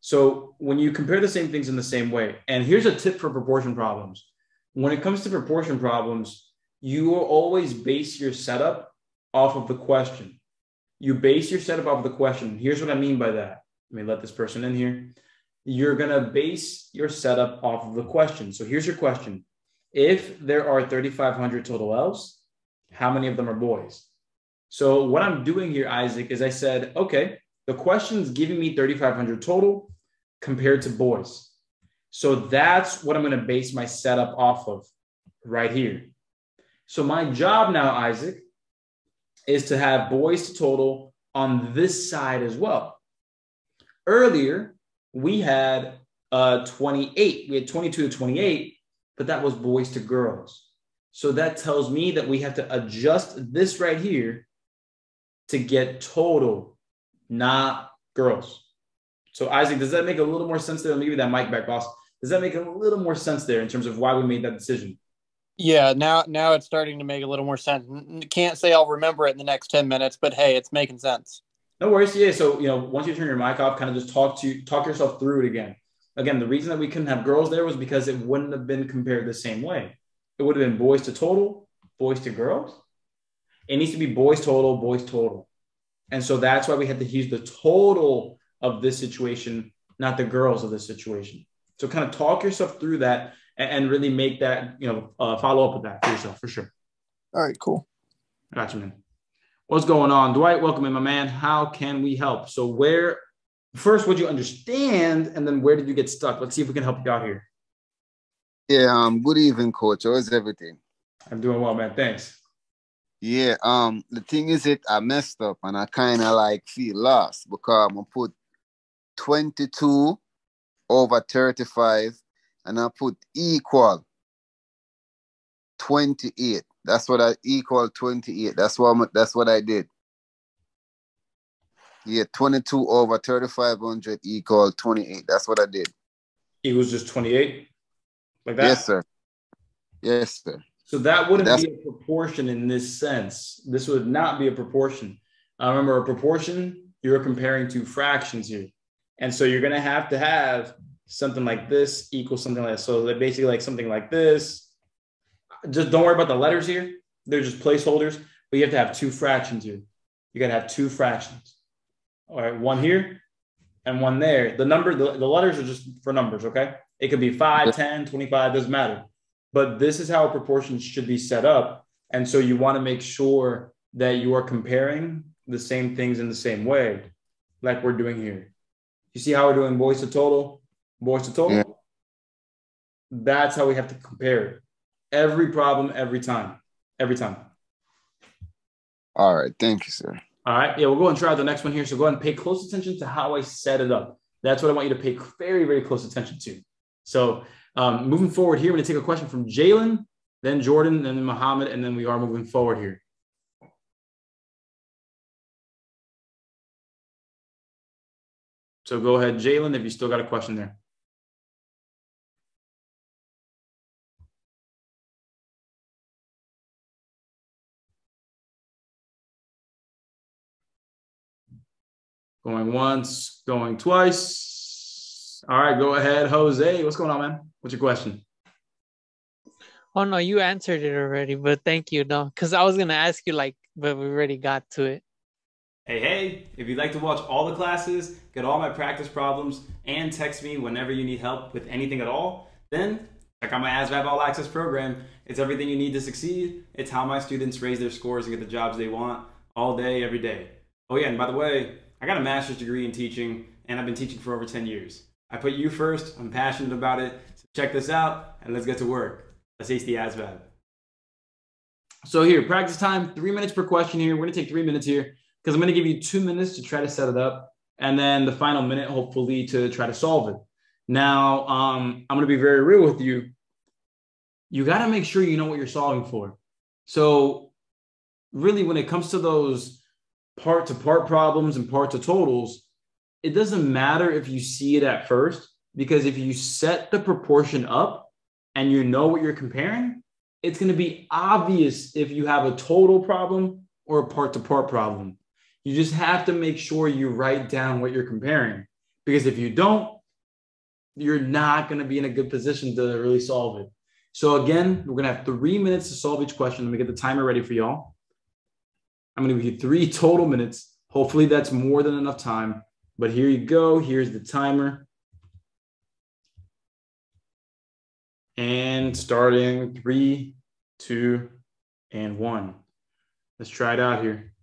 So when you compare the same things in the same way, and here's a tip for proportion problems. When it comes to proportion problems, you will always base your setup off of the question. You base your setup off of the question. Here's what I mean by that. Let me let this person in here. You're going to base your setup off of the question. So here's your question. If there are 3,500 total elves, how many of them are boys? So what I'm doing here, Isaac, is I said, okay, the question is giving me 3,500 total compared to boys. So that's what I'm going to base my setup off of right here. So my job now, Isaac, is to have boys to total on this side as well. Earlier, we had uh, 28. We had 22 to 28, but that was boys to girls. So that tells me that we have to adjust this right here to get total, not girls. So Isaac, does that make a little more sense there? Maybe that mic back, boss. Does that make a little more sense there in terms of why we made that decision? Yeah, now now it's starting to make a little more sense. Can't say I'll remember it in the next 10 minutes, but hey, it's making sense. No worries. Yeah. So, you know, once you turn your mic off, kind of just talk to talk yourself through it again. Again, the reason that we couldn't have girls there was because it wouldn't have been compared the same way. It would have been boys to total, boys to girls. It needs to be boys total, boys total. And so that's why we had to use the total of this situation, not the girls of this situation. So kind of talk yourself through that and, and really make that, you know, uh, follow up with that for yourself for sure. All right, cool. Gotcha, man. What's going on? Dwight, welcome in, my man. How can we help? So where first would you understand and then where did you get stuck? Let's see if we can help you out here. Yeah, um, good evening, coach. How is everything? I'm doing well, man. Thanks. Yeah, um, the thing is it I messed up and I kinda like feel lost because I'm gonna put 22 over 35 and I put equal 28. That's what I equal 28. That's what I'm, that's what I did. Yeah, 22 over 3500 equal 28. That's what I did. Equals just 28? Like that? Yes, sir. Yes, sir. So that wouldn't that's, be a proportion in this sense. This would not be a proportion. I remember a proportion, you're comparing two fractions here. And so you're going to have to have something like this equals something like this. So basically like something like this. Just don't worry about the letters here. They're just placeholders, but you have to have two fractions here. You got to have two fractions. All right, one here and one there. The number, the, the letters are just for numbers, okay? It could be 5, 10, 25, doesn't matter. But this is how proportions should be set up. And so you want to make sure that you are comparing the same things in the same way, like we're doing here. You see how we're doing boys to total, boys to total? Yeah. That's how we have to compare it. Every problem, every time, every time. All right. Thank you, sir. All right. Yeah, we'll go and try the next one here. So go ahead and pay close attention to how I set it up. That's what I want you to pay very, very close attention to. So um, moving forward here, we're going to take a question from Jalen, then Jordan, then Muhammad, and then we are moving forward here. So go ahead, Jalen, if you still got a question there. Going once, going twice. All right, go ahead, Jose. What's going on, man? What's your question? Oh no, you answered it already, but thank you. No, because I was gonna ask you like, but we already got to it. Hey, hey, if you'd like to watch all the classes, get all my practice problems, and text me whenever you need help with anything at all, then check out my ASVAB All Access program. It's everything you need to succeed. It's how my students raise their scores and get the jobs they want all day, every day. Oh, yeah, and by the way, I got a master's degree in teaching, and I've been teaching for over 10 years. I put you first, I'm passionate about it. So check this out, and let's get to work. Let's ace the ASVAB. So here, practice time, three minutes per question here. We're gonna take three minutes here because I'm going to give you two minutes to try to set it up, and then the final minute, hopefully, to try to solve it. Now, um, I'm going to be very real with you. You got to make sure you know what you're solving for. So, really, when it comes to those part to part problems and part to totals, it doesn't matter if you see it at first, because if you set the proportion up and you know what you're comparing, it's going to be obvious if you have a total problem or a part to part problem. You just have to make sure you write down what you're comparing because if you don't, you're not going to be in a good position to really solve it. So again, we're going to have three minutes to solve each question. Let me get the timer ready for y'all. I'm going to give you three total minutes. Hopefully that's more than enough time. But here you go. Here's the timer. And starting three, two, and one. Let's try it out here.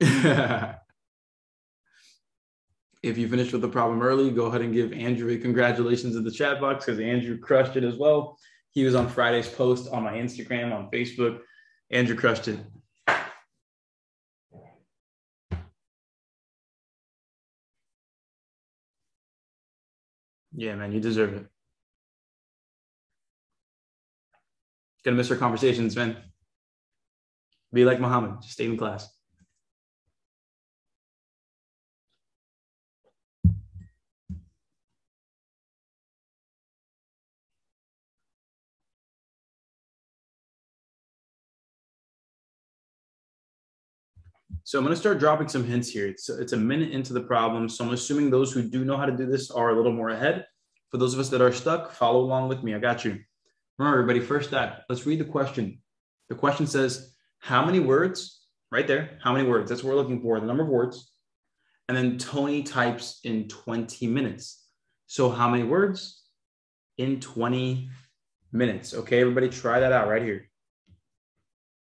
If you finished with the problem early, go ahead and give Andrew a congratulations in the chat box because Andrew crushed it as well. He was on Friday's post on my Instagram, on Facebook. Andrew crushed it. Yeah, man, you deserve it. Gonna miss our conversations, man. Be like Muhammad, just stay in class. So I'm going to start dropping some hints here. It's, it's a minute into the problem. So I'm assuming those who do know how to do this are a little more ahead. For those of us that are stuck, follow along with me. I got you. Remember, everybody, first step, let's read the question. The question says, how many words, right there, how many words? That's what we're looking for, the number of words. And then Tony types in 20 minutes. So how many words? In 20 minutes. Okay, everybody, try that out right here.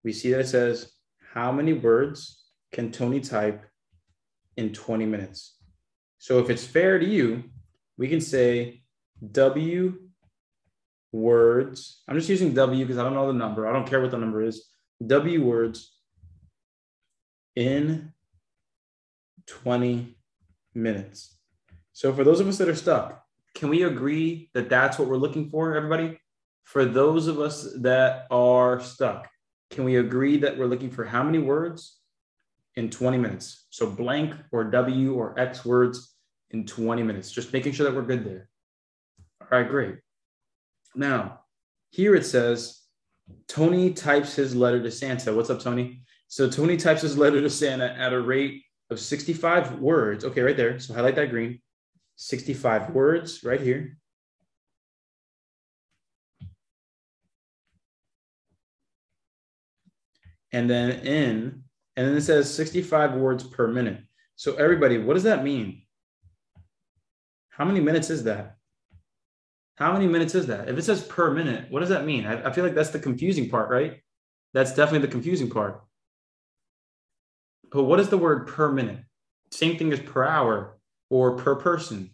We see that it says, how many words can Tony type in 20 minutes? So if it's fair to you, we can say W words. I'm just using W because I don't know the number. I don't care what the number is. W words in 20 minutes. So for those of us that are stuck, can we agree that that's what we're looking for, everybody? For those of us that are stuck, can we agree that we're looking for how many words in 20 minutes. So blank or W or X words in 20 minutes, just making sure that we're good there. All right, great. Now, here it says Tony types his letter to Santa. What's up, Tony? So Tony types his letter to Santa at a rate of 65 words. Okay, right there. So highlight that green. 65 words right here. And then in and then it says 65 words per minute. So everybody, what does that mean? How many minutes is that? How many minutes is that? If it says per minute, what does that mean? I, I feel like that's the confusing part, right? That's definitely the confusing part. But what is the word per minute? Same thing as per hour or per person.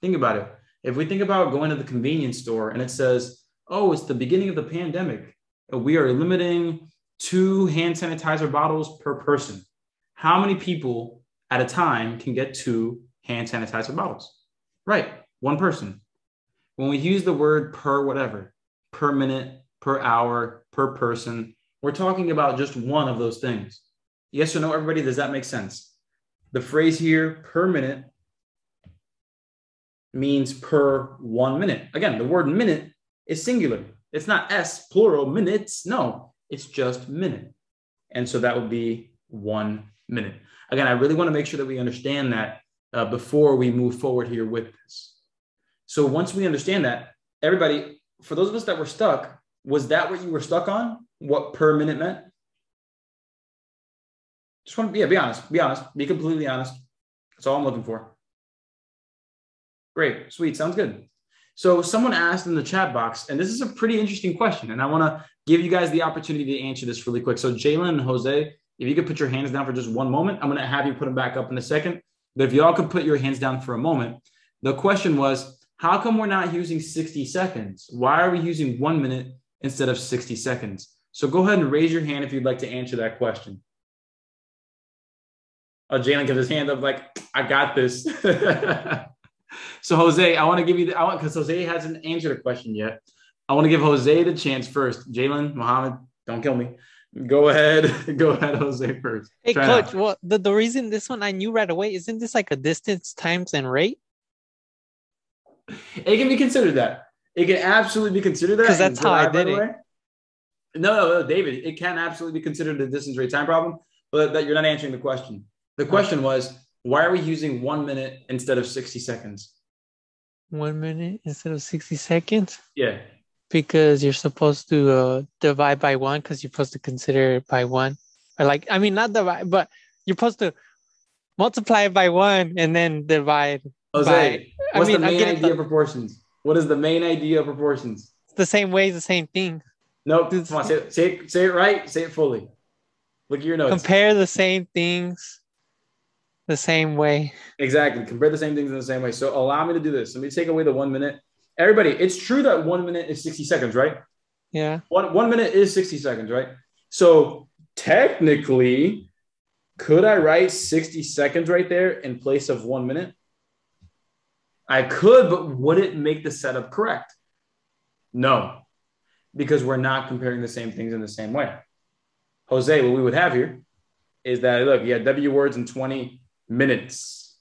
Think about it. If we think about going to the convenience store and it says, oh, it's the beginning of the pandemic, we are limiting two hand sanitizer bottles per person. How many people at a time can get two hand sanitizer bottles? Right, one person. When we use the word per whatever, per minute, per hour, per person, we're talking about just one of those things. Yes or no, everybody? Does that make sense? The phrase here, per minute, means per one minute. Again, the word minute is singular. It's not S plural minutes. No, it's just minute. And so that would be one minute. Again, I really want to make sure that we understand that uh, before we move forward here with this. So once we understand that, everybody, for those of us that were stuck, was that what you were stuck on? What per minute meant? Just want to yeah, be honest. Be honest. Be completely honest. That's all I'm looking for. Great, sweet, sounds good. So someone asked in the chat box, and this is a pretty interesting question, and I want to give you guys the opportunity to answer this really quick. So Jalen and Jose, if you could put your hands down for just one moment, I'm going to have you put them back up in a second. But if y'all could put your hands down for a moment, the question was, how come we're not using 60 seconds? Why are we using one minute instead of 60 seconds? So go ahead and raise your hand if you'd like to answer that question. Oh, Jalen gives his hand up like, I got this. [laughs] [laughs] so Jose, I want to give you the, I want, because Jose hasn't answered a question yet. I want to give Jose the chance first. Jalen, Mohammed, don't kill me. Go ahead. [laughs] Go ahead, Jose first. Hey, Try coach. Well, the, the reason this one I knew right away isn't this like a distance times and rate? It can be considered that. It can absolutely be considered that. 'Cause And that's how I did it. way- No, no, no, David. It can absolutely be considered a distance rate time problem, but that you're not answering the question. The question was, why are we using one minute instead of 60 seconds? One minute instead of 60 seconds? Yeah. Because you're supposed to uh, divide by one because you're supposed to consider it by one. Or like, I mean, not divide, but you're supposed to multiply it by one and then divide. Jose, By- I what's mean, the main idea the- of proportions? What is the main idea of proportions? It's the same way, the same thing. Nope. Come on, say it, say it, say it right. Say it fully. Look at your notes. Compare the same things the same way. Exactly. Compare the same things in the same way. So allow me to do this. Let me take away the one minute. Everybody, it's true that one minute is 60 seconds, right? Yeah. One one minute is 60 seconds, right? So technically, could I write 60 seconds right there in place of one minute? I could, but would it make the setup correct? No, because we're not comparing the same things in the same way. Jose, what we would have here is that look, you had W words in 20 minutes,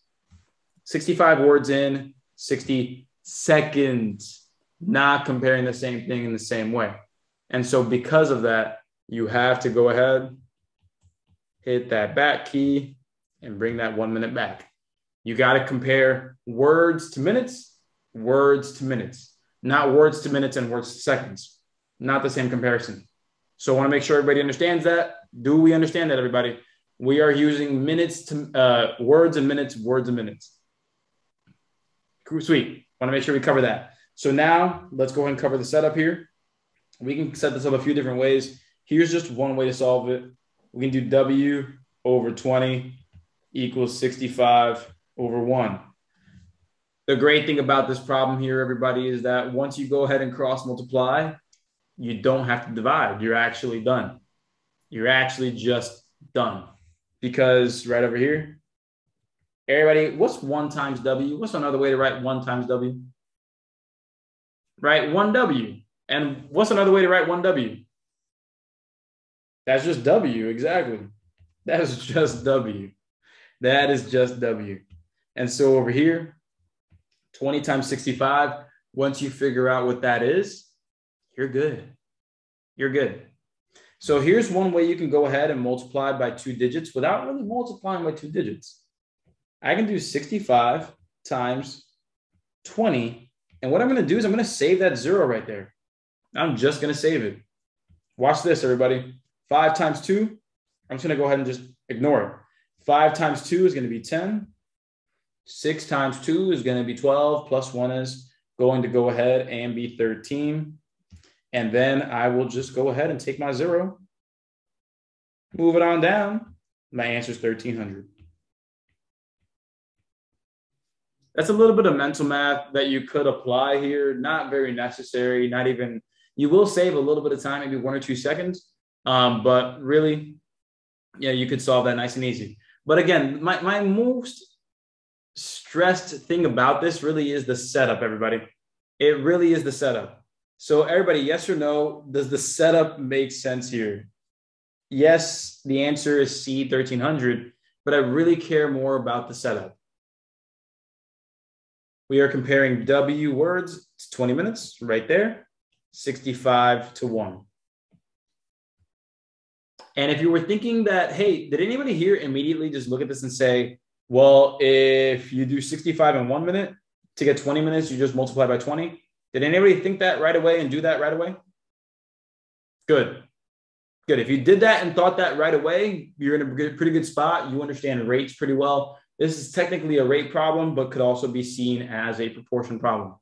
65 words in 60 seconds, not comparing the same thing in the same way. And so, because of that, you have to go ahead, hit that back key, and bring that one minute back. You got to compare words to minutes, words to minutes, not words to minutes and words to seconds. Not the same comparison. So, I want to make sure everybody understands that. Do we understand that, everybody? We are using minutes to uh, words and minutes, words and minutes. Sweet. Want to make sure we cover that. So now let's go ahead and cover the setup here. We can set this up a few different ways. Here's just one way to solve it. We can do W over 20 equals 65 over 1. The great thing about this problem here, everybody, is that once you go ahead and cross multiply, you don't have to divide. You're actually done. You're actually just done. Because right over here, everybody, what's 1 times W? What's another way to write 1 times W? Right? 1W. And what's another way to write 1W? That's just W, exactly. That is [laughs] just W. That is just W. And so over here, 20 times 65, once you figure out what that is, you're good. You're good. So here's one way you can go ahead and multiply by two digits without really multiplying by two digits. I can do 65 times 20. And what I'm going to do is I'm going to save that zero right there. I'm just going to save it. Watch this, everybody. Five times two, I'm just going to go ahead and just ignore it. Five times two is going to be 10. Six times two is going to be 12, plus one is going to go ahead and be 13. And then I will just go ahead and take my zero, move it on down. My answer is 1300. That's a little bit of mental math that you could apply here. Not very necessary, not even, you will save a little bit of time, maybe one or two seconds. Um, but really, yeah, you could solve that nice and easy. But again, my, my most stressed thing about this really is the setup, everybody. It really is the setup. So, everybody, yes or no, does the setup make sense here? Yes, the answer is C 1300, but I really care more about the setup. We are comparing W words to 20 minutes right there, 65 to 1. And if you were thinking that, hey, did anybody here immediately just look at this and say, well, if you do 65 in one minute to get 20 minutes, you just multiply by 20? Did anybody think that right away and do that right away? Good. Good. If you did that and thought that right away, you're in a pretty good spot. You understand rates pretty well. This is technically a rate problem, but could also be seen as a proportion problem.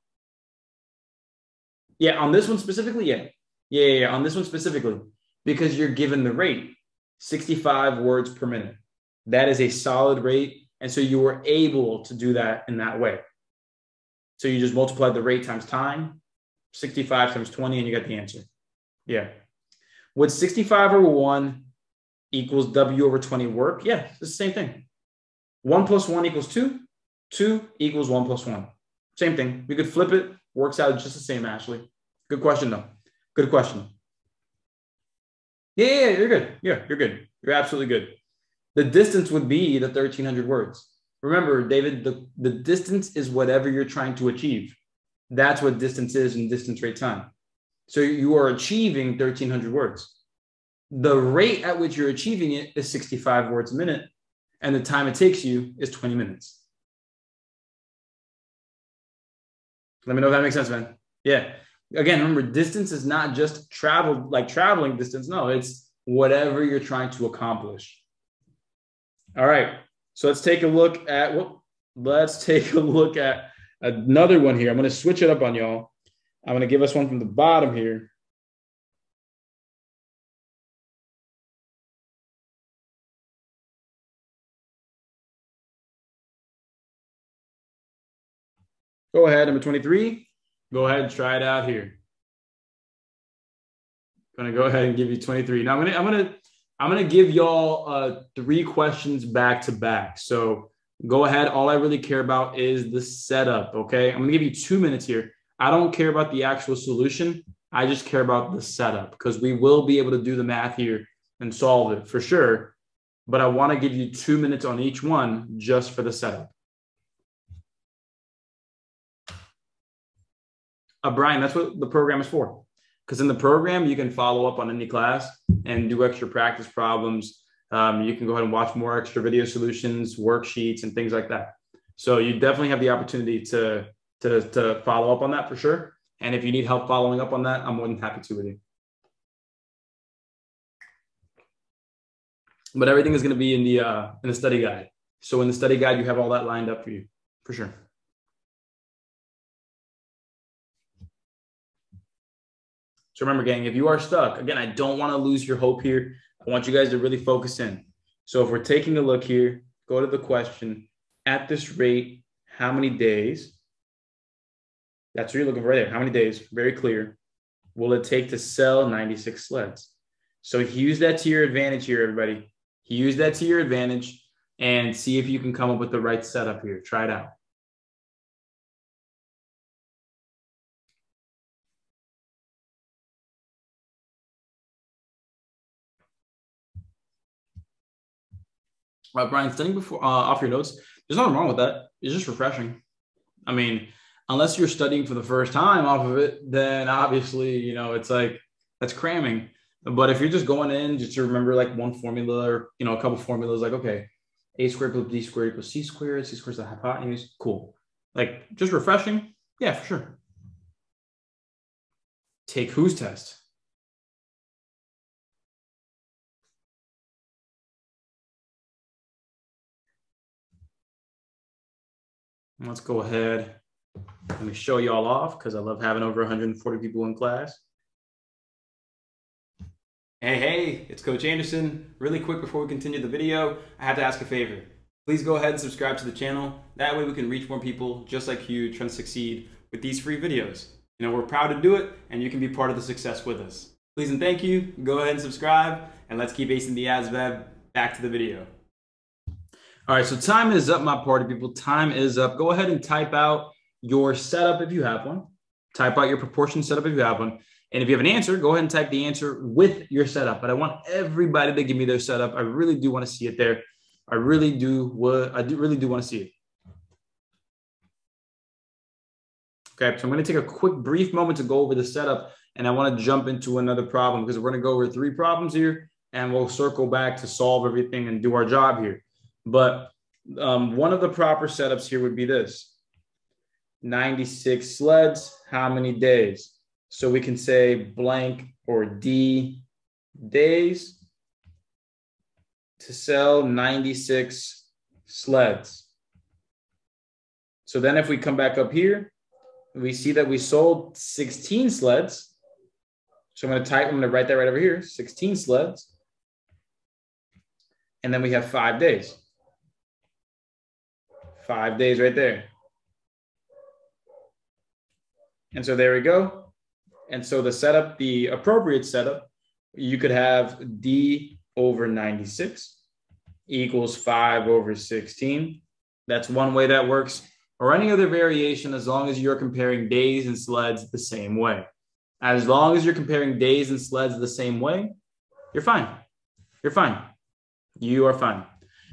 Yeah, on this one specifically, yeah. Yeah, yeah, yeah. on this one specifically, because you're given the rate 65 words per minute. That is a solid rate. And so you were able to do that in that way. So you just multiplied the rate times time, 65 times 20, and you got the answer. Yeah. Would 65 over 1 equals W over 20 work? Yeah, it's the same thing. 1 plus 1 equals 2. 2 equals 1 plus 1. Same thing. We could flip it. Works out just the same, Ashley. Good question, though. Good question. Yeah, yeah, you're good. Yeah, you're good. You're absolutely good. The distance would be the 1300 words. Remember, David, the, the distance is whatever you're trying to achieve. That's what distance is in distance rate time. So you are achieving 1300 words. The rate at which you're achieving it is 65 words a minute, and the time it takes you is 20 minutes. Let me know if that makes sense, man. Yeah again, remember, distance is not just travel, like traveling distance. No, it's whatever you're trying to accomplish. All right. So let's take a look at what let's take a look at another one here. I'm going to switch it up on y'all. I'm going to give us one from the bottom here. Go ahead, number 23. Go ahead and try it out here. I'm Gonna go ahead and give you 23. Now I'm gonna I'm gonna I'm gonna give y'all uh, three questions back to back. So go ahead. All I really care about is the setup. Okay, I'm gonna give you two minutes here. I don't care about the actual solution. I just care about the setup because we will be able to do the math here and solve it for sure. But I want to give you two minutes on each one just for the setup. uh, Brian, that's what the program is for. Because in the program, you can follow up on any class and do extra practice problems. Um, you can go ahead and watch more extra video solutions, worksheets, and things like that. So you definitely have the opportunity to, to, to follow up on that for sure. And if you need help following up on that, I'm more than happy to with you. But everything is going to be in the uh, in the study guide. So in the study guide, you have all that lined up for you for sure. So remember, gang, if you are stuck, again, I don't want to lose your hope here. I want you guys to really focus in. So if we're taking a look here, go to the question at this rate, how many days? That's what you're looking for right there. How many days? Very clear. Will it take to sell 96 sleds? So use that to your advantage here, everybody. Use that to your advantage and see if you can come up with the right setup here. Try it out. Uh, Brian, studying before uh, off your notes, there's nothing wrong with that. It's just refreshing. I mean, unless you're studying for the first time off of it, then obviously, you know, it's like that's cramming. But if you're just going in just to remember like one formula or you know a couple formulas, like okay, a squared plus b squared equals c squared, c squared is the hypotenuse, cool. Like just refreshing, yeah, for sure. Take whose test? Let's go ahead. Let me show you all off because I love having over 140 people in class. Hey, hey, it's Coach Anderson. Really quick before we continue the video, I have to ask a favor. Please go ahead and subscribe to the channel. That way we can reach more people just like you trying to succeed with these free videos. You know, we're proud to do it and you can be part of the success with us. Please and thank you. Go ahead and subscribe and let's keep acing the ASVAB. Back to the video. All right, so time is up, my party people. Time is up. Go ahead and type out your setup if you have one. Type out your proportion setup if you have one. And if you have an answer, go ahead and type the answer with your setup. But I want everybody to give me their setup. I really do want to see it there. I really do. What I do really do want to see it. Okay, so I'm going to take a quick, brief moment to go over the setup, and I want to jump into another problem because we're going to go over three problems here, and we'll circle back to solve everything and do our job here. But um, one of the proper setups here would be this 96 sleds, how many days? So we can say blank or D days to sell 96 sleds. So then if we come back up here, we see that we sold 16 sleds. So I'm going to type, I'm going to write that right over here, 16 sleds. And then we have five days. Five days right there. And so there we go. And so the setup, the appropriate setup, you could have D over 96 equals 5 over 16. That's one way that works. Or any other variation as long as you're comparing days and sleds the same way. As long as you're comparing days and sleds the same way, you're fine. You're fine. You are fine.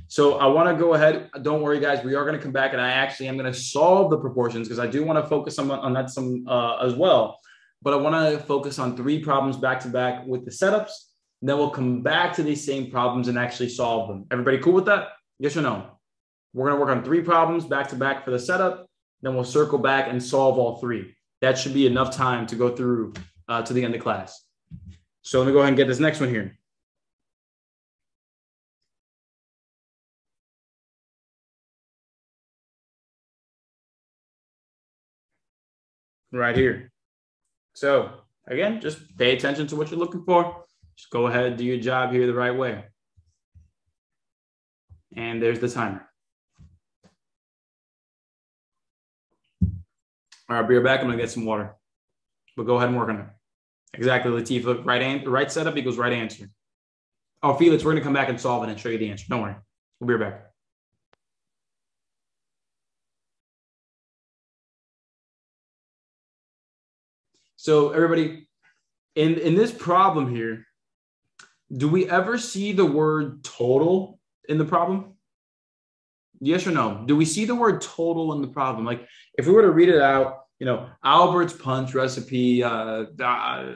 So I want to go ahead. Don't worry, guys. We are going to come back, and I actually am going to solve the proportions because I do want to focus on, on that some uh, as well. But I want to focus on three problems back to back with the setups. Then we'll come back to these same problems and actually solve them. Everybody cool with that? Yes or no? We're going to work on three problems back to back for the setup. Then we'll circle back and solve all three. That should be enough time to go through uh, to the end of class. So let me go ahead and get this next one here. Right here. So again, just pay attention to what you're looking for. Just go ahead do your job here the right way. And there's the timer. All right, be right back. I'm gonna get some water. But go ahead and work on it. Exactly, Latifa. Right, an- right setup equals right answer. Oh, Felix, we're gonna come back and solve it and show you the answer. Don't worry. We'll be right back. So everybody, in in this problem here, do we ever see the word total in the problem? Yes or no? Do we see the word total in the problem? Like if we were to read it out, you know, Albert's punch recipe, uh, uh,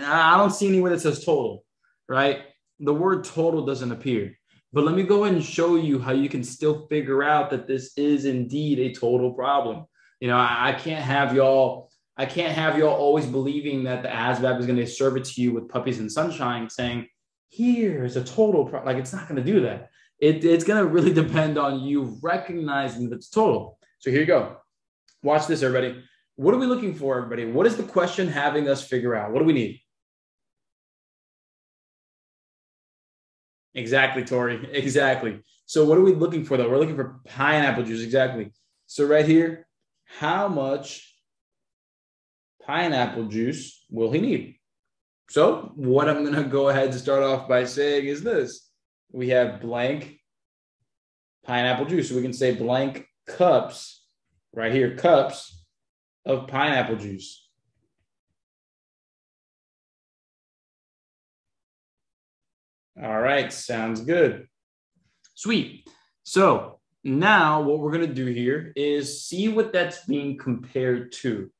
I don't see anywhere that says total, right? The word total doesn't appear. But let me go ahead and show you how you can still figure out that this is indeed a total problem. You know, I, I can't have y'all I can't have you all always believing that the ASVAB is going to serve it to you with puppies and sunshine, saying, here's a total, pro-. like it's not going to do that. It, it's going to really [laughs] depend on you recognizing that it's total. So here you go. Watch this, everybody. What are we looking for, everybody? What is the question having us figure out? What do we need? Exactly, Tori. [laughs] Exactly. So what are we looking for though? We're looking for pineapple juice. Exactly. So right here, how much pineapple juice will he need? So, what I'm going to go ahead and start off by saying is this we have blank pineapple juice. So, we can say blank cups right here, cups of pineapple juice. All right, sounds good. Sweet. So, now what we're going to do here is see what that's being compared to.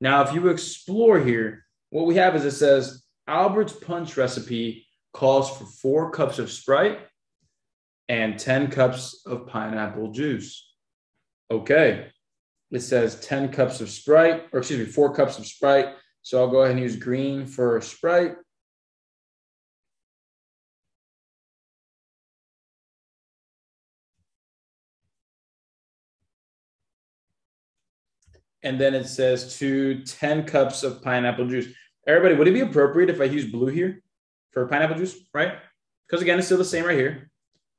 Now, if you explore here, what we have is it says Albert's punch recipe calls for four cups of Sprite and 10 cups of pineapple juice. Okay. It says 10 cups of Sprite, or excuse me, four cups of Sprite. So I'll go ahead and use green for Sprite. And then it says to 10 cups of pineapple juice. Everybody, would it be appropriate if I use blue here for pineapple juice, right? Because again, it's still the same right here.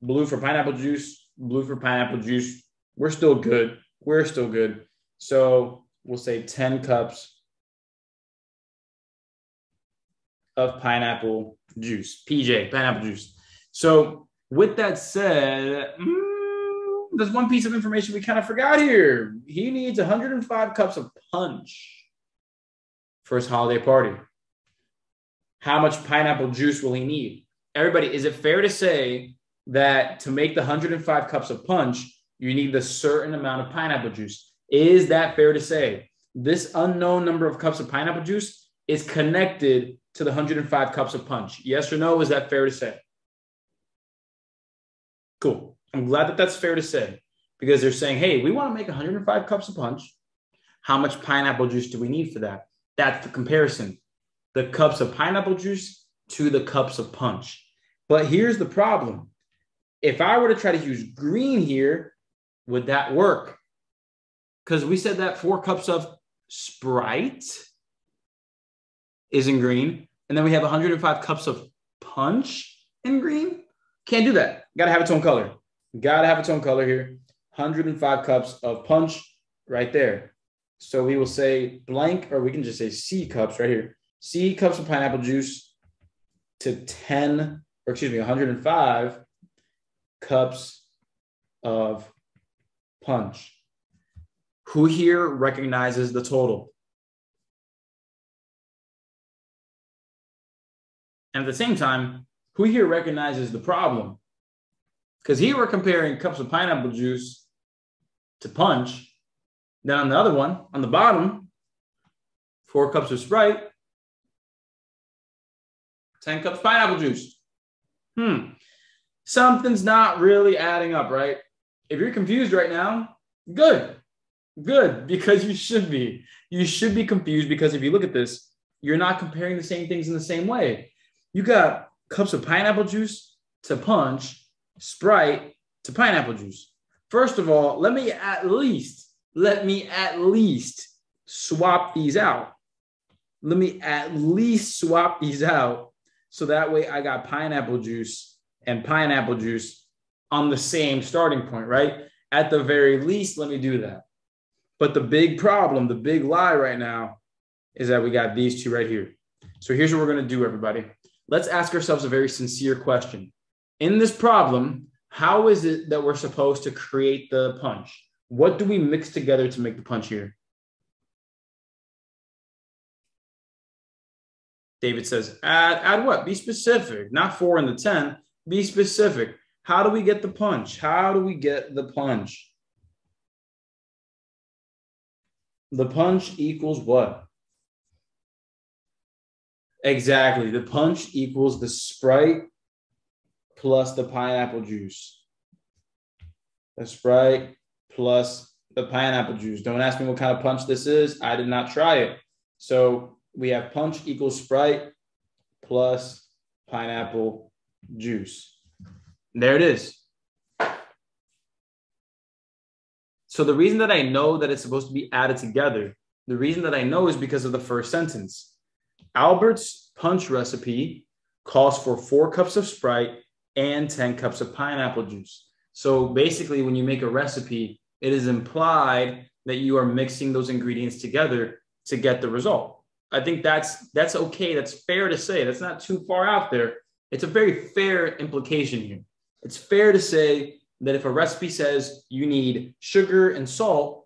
Blue for pineapple juice, blue for pineapple juice. We're still good. We're still good. So we'll say 10 cups of pineapple juice, PJ, pineapple juice. So with that said, mm, there's one piece of information we kind of forgot here. He needs 105 cups of punch for his holiday party. How much pineapple juice will he need? Everybody, is it fair to say that to make the 105 cups of punch, you need a certain amount of pineapple juice? Is that fair to say? this unknown number of cups of pineapple juice is connected to the 105 cups of punch. Yes or no? Is that fair to say? Cool. I'm glad that that's fair to say because they're saying, hey, we want to make 105 cups of punch. How much pineapple juice do we need for that? That's the comparison. The cups of pineapple juice to the cups of punch. But here's the problem. If I were to try to use green here, would that work? Because we said that four cups of Sprite is in green. And then we have 105 cups of punch in green. Can't do that. Got to have its own color. Got to have its own color here. 105 cups of punch right there. So we will say blank, or we can just say C cups right here. C cups of pineapple juice to 10, or excuse me, 105 cups of punch. Who here recognizes the total? And at the same time, who here recognizes the problem? Because here we're comparing cups of pineapple juice to punch. Then on the other one, on the bottom, four cups of Sprite, 10 cups of pineapple juice. Hmm. Something's not really adding up, right? If you're confused right now, good. Good, [laughs] because you should be. You should be confused because if you look at this, you're not comparing the same things in the same way. You got cups of pineapple juice to punch, Sprite to pineapple juice. First of all, let me at least, let me at least swap these out. Let me at least swap these out so that way I got pineapple juice and pineapple juice on the same starting point, right? At the very least, let me do that. But the big problem, the big lie right now is that we got these two right here. So here's what we're going to do, everybody let's ask ourselves a very sincere question. In this problem, how is it that we're supposed to create the punch? What do we mix together to make the punch here? David says, add, add what? Be specific, not four in the 10. Be specific. How do we get the punch? How do we get the punch? The punch equals what? Exactly. The punch equals the Sprite plus the pineapple juice. The Sprite plus the pineapple juice. Don't ask me what kind of punch this is. I did not try it. So we have punch equals Sprite plus pineapple juice. There it is. So the reason that I know that it's supposed to be added together, the reason that I know is because of the first sentence. Albert's punch recipe calls for four cups of Sprite and 10 cups of pineapple juice. So basically, when you make a recipe, it is implied that you are mixing those ingredients together to get the result. I think that's that's okay. That's fair to say. That's not too far out there. It's a very fair implication here. It's fair to say that if a recipe says you need sugar and salt,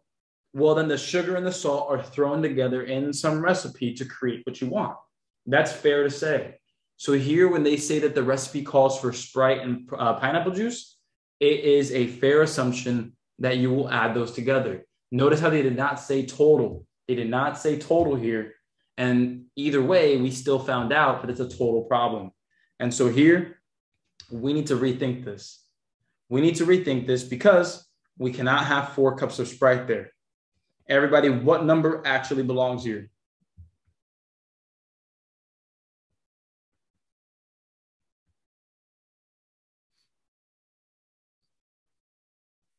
well, then the sugar and the salt are thrown together in some recipe to create what you want. That's fair to say. So here, when they say that the recipe calls for Sprite and uh, pineapple juice, it is a fair assumption that you will add those together. Notice how they did not say total. They did not say total here. And either way, we still found out that it's a total problem. And so here, we need to rethink this. We need to rethink this because we cannot have four cups of Sprite there. Everybody, what number actually belongs here?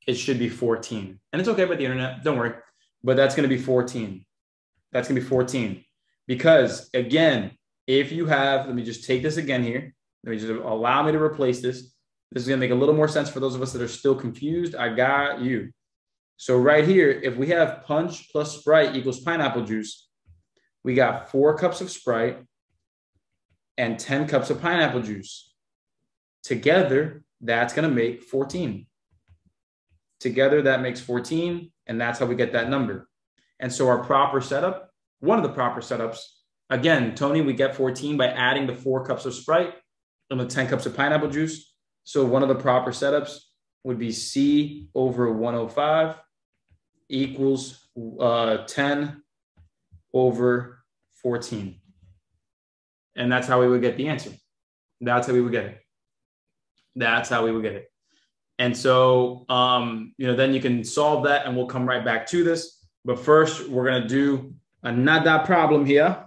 It should be 14. And it's okay about the internet. Don't worry. But that's going to be 14. That's going to be 14. Because again, if you have, let me just take this again here. Let me just allow me to replace this. This is going to make a little more sense for those of us that are still confused. I got you. So right here, if we have punch plus Sprite equals pineapple juice, we got four cups of Sprite and 10 cups of pineapple juice. Together, that's going to make 14. Together, that makes 14, and that's how we get that number. And so our proper setup, one of the proper setups, again, Tony, we get 14 by adding the four cups of Sprite and the 10 cups of pineapple juice. So one of the proper setups would be C over 105 equals uh, 10 over 14. And that's how we would get the answer. That's how we would get it. That's how we would get it. And so, um, you know, then you can solve that and we'll come right back to this. But first, we're going to do another problem here.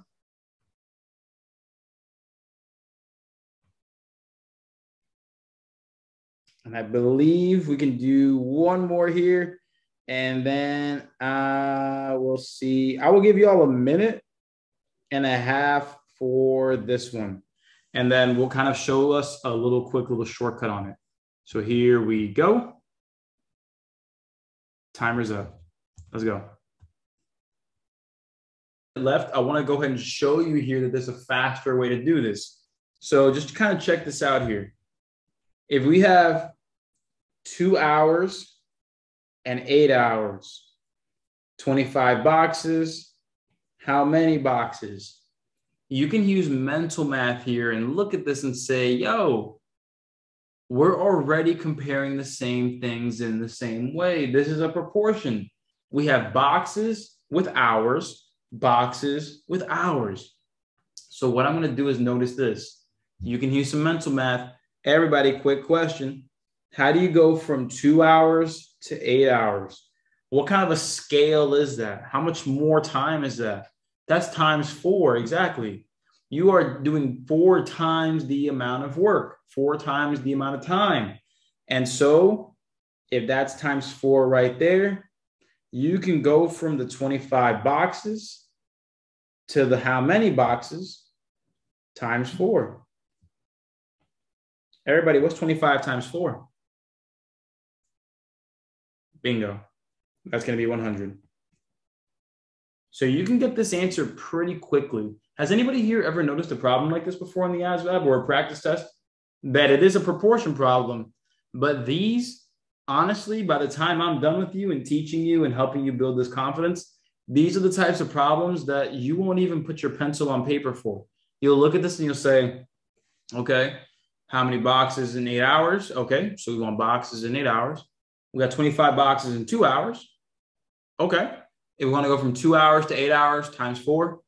And I believe we can do one more here. And then uh, we'll see. I will give you all a minute and a half for this one. And then we'll kind of show us a little quick little shortcut on it. So here we go. Timer's up. Let's go. Left, I want to go ahead and show you here that there's a faster way to do this. So just kind of check this out here. If we have two hours and eight hours, 25 boxes, how many boxes? You can use mental math here and look at this and say, yo, we're already comparing the same things in the same way. This is a proportion. We have boxes with hours, boxes with hours. So what I'm going to do is notice this. You can use some mental math. Everybody, quick question. How do you go from two hours to eight hours? What kind of a scale is that? How much more time is that? That's times four, exactly. You are doing four times the amount of work, four times the amount of time. And so, if that's times four right there, you can go from the 25 boxes to the how many boxes times four. Everybody, what's 25 times four? Bingo. That's going to be 100. So you can get this answer pretty quickly. Has anybody here ever noticed a problem like this before in the ASVAB or a practice test? That it is a proportion problem, but these, honestly, by the time I'm done with you and teaching you and helping you build this confidence, these are the types of problems that you won't even put your pencil on paper for. You'll look at this and you'll say, okay, how many boxes in eight hours? Okay, so we want boxes in eight hours. We got 25 boxes in two hours. Okay. If we want to go from two hours to eight hours times four,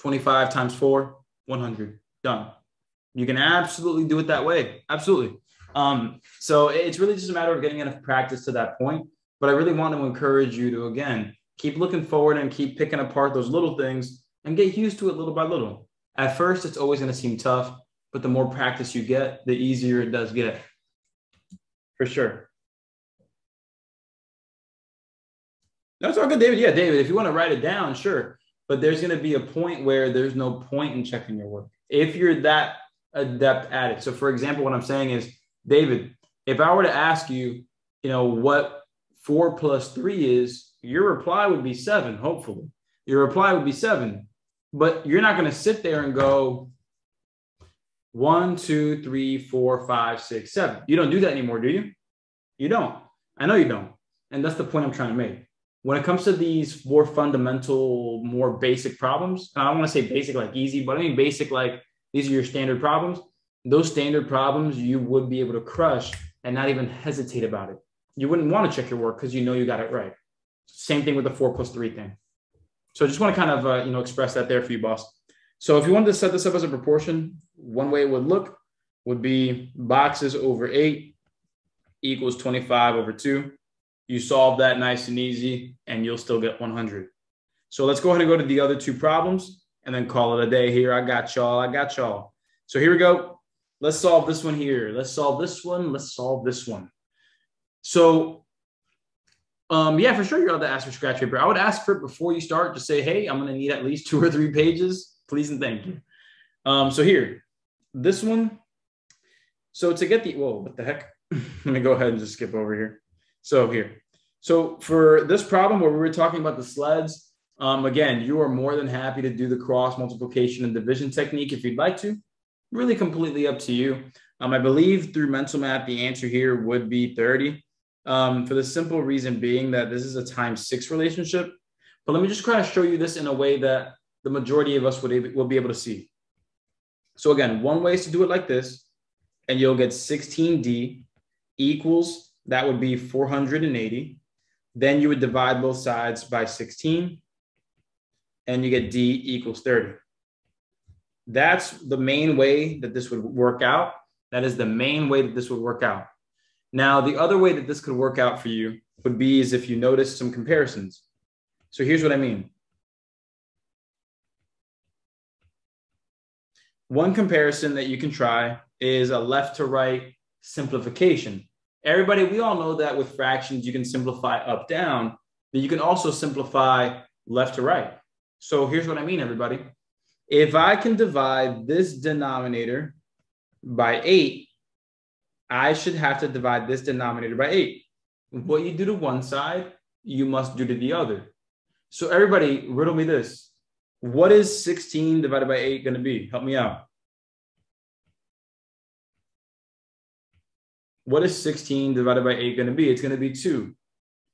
25 times four, 100. Done. You can absolutely do it that way. Absolutely. Um, so it's really just a matter of getting enough practice to that point. But I really want to encourage you to, again, keep looking forward and keep picking apart those little things and get used to it little by little. At first, it's always going to seem tough, but the more practice you get, the easier it does get. For sure. That's all good, David. Yeah, David, if you want to write it down, sure. But there's going to be a point where there's no point in checking your work if you're that adept at it. So, for example, what I'm saying is, David, if I were to ask you, you know, what four plus three is, your reply would be seven, hopefully. Your reply would be seven. But you're not going to sit there and go one, two, three, four, five, six, seven. You don't do that anymore, do you? You don't. I know you don't. And that's the point I'm trying to make when it comes to these more fundamental, more basic problems, I don't want to say basic like easy, but I mean basic like these are your standard problems. Those standard problems you would be able to crush and not even hesitate about it. You wouldn't want to check your work because you know you got it right. Same thing with the four plus three thing. So I just want to kind of uh, you know express that there for you, boss. So if you wanted to set this up as a proportion, one way it would look would be boxes over eight equals 25 over two you solve that nice and easy, and you'll still get 100. So let's go ahead and go to the other two problems and then call it a day here. I got y'all. I got y'all. So here we go. Let's solve this one here. Let's solve this one. Let's solve this one. So, um, yeah, for sure, you're allowed to ask for scratch paper. I would ask for it before you start. Just say, hey, I'm going to need at least two or three pages. Please and thank you. Um, so here, this one. So to get the, whoa, what the heck? [laughs] Let me go ahead and just skip over here. So here, so for this problem where we were talking about the sleds, um, again, you are more than happy to do the cross multiplication and division technique if you'd like to. Really completely up to you. Um, I believe through mental math, the answer here would be 30 um, for the simple reason being that this is a times six relationship. But let me just kind of show you this in a way that the majority of us would will be able to see. So again, one way is to do it like this, and you'll get 16D equals that would be 480. Then you would divide both sides by 16. and you get D equals 30. That's the main way that this would work out. That is the main way that this would work out. Now, the other way that this could work out for you would be is if you notice some comparisons. So here's what I mean. One comparison that you can try is a left to right simplification. Everybody, we all know that with fractions, you can simplify up down, but you can also simplify left to right. So here's what I mean, everybody. If I can divide this denominator by eight, I should have to divide this denominator by eight. What you do to one side, you must do to the other. So everybody, riddle me this. What is 16 divided by 8 going to be? Help me out. What is 16 divided by 8 going to be? It's going to be 2.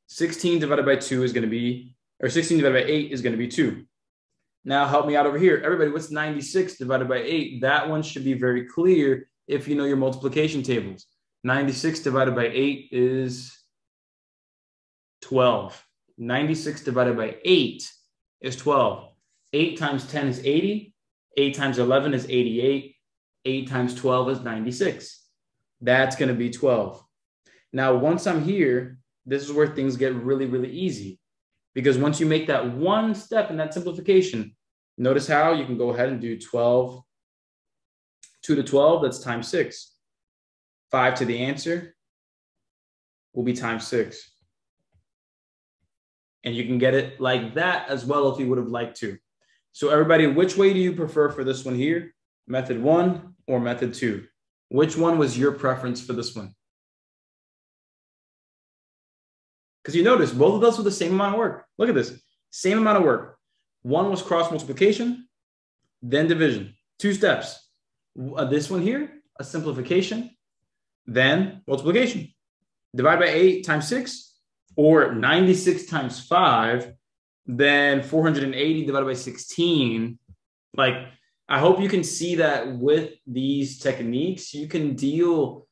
16 divided by 2 is going to be, or 16 divided by 8 is going to be 2. Now help me out over here. Everybody, what's 96 divided by 8? That one should be very clear if you know your multiplication tables. 96 divided by 8 is 12. 96 divided by 8 is 12. 8 times 10 is 80. 8 times 11 is 88. 8 times 12 is 96. That's going to be 12. Now, once I'm here, this is where things get really, really easy. Because once you make that one step in that simplification, notice how you can go ahead and do 12, 2 to 12, that's times 6. 5 to the answer will be times 6. And you can get it like that as well if you would have liked to. So everybody, which way do you prefer for this one here? Method one or method two? Which one was your preference for this one? Because you notice both of those were the same amount of work. Look at this, same amount of work. One was cross multiplication, then division, two steps. Uh, this one here, a simplification, then multiplication. Divide by eight times six, or 96 times five, then 480 divided by 16. Like, I hope you can see that with these techniques, you can deal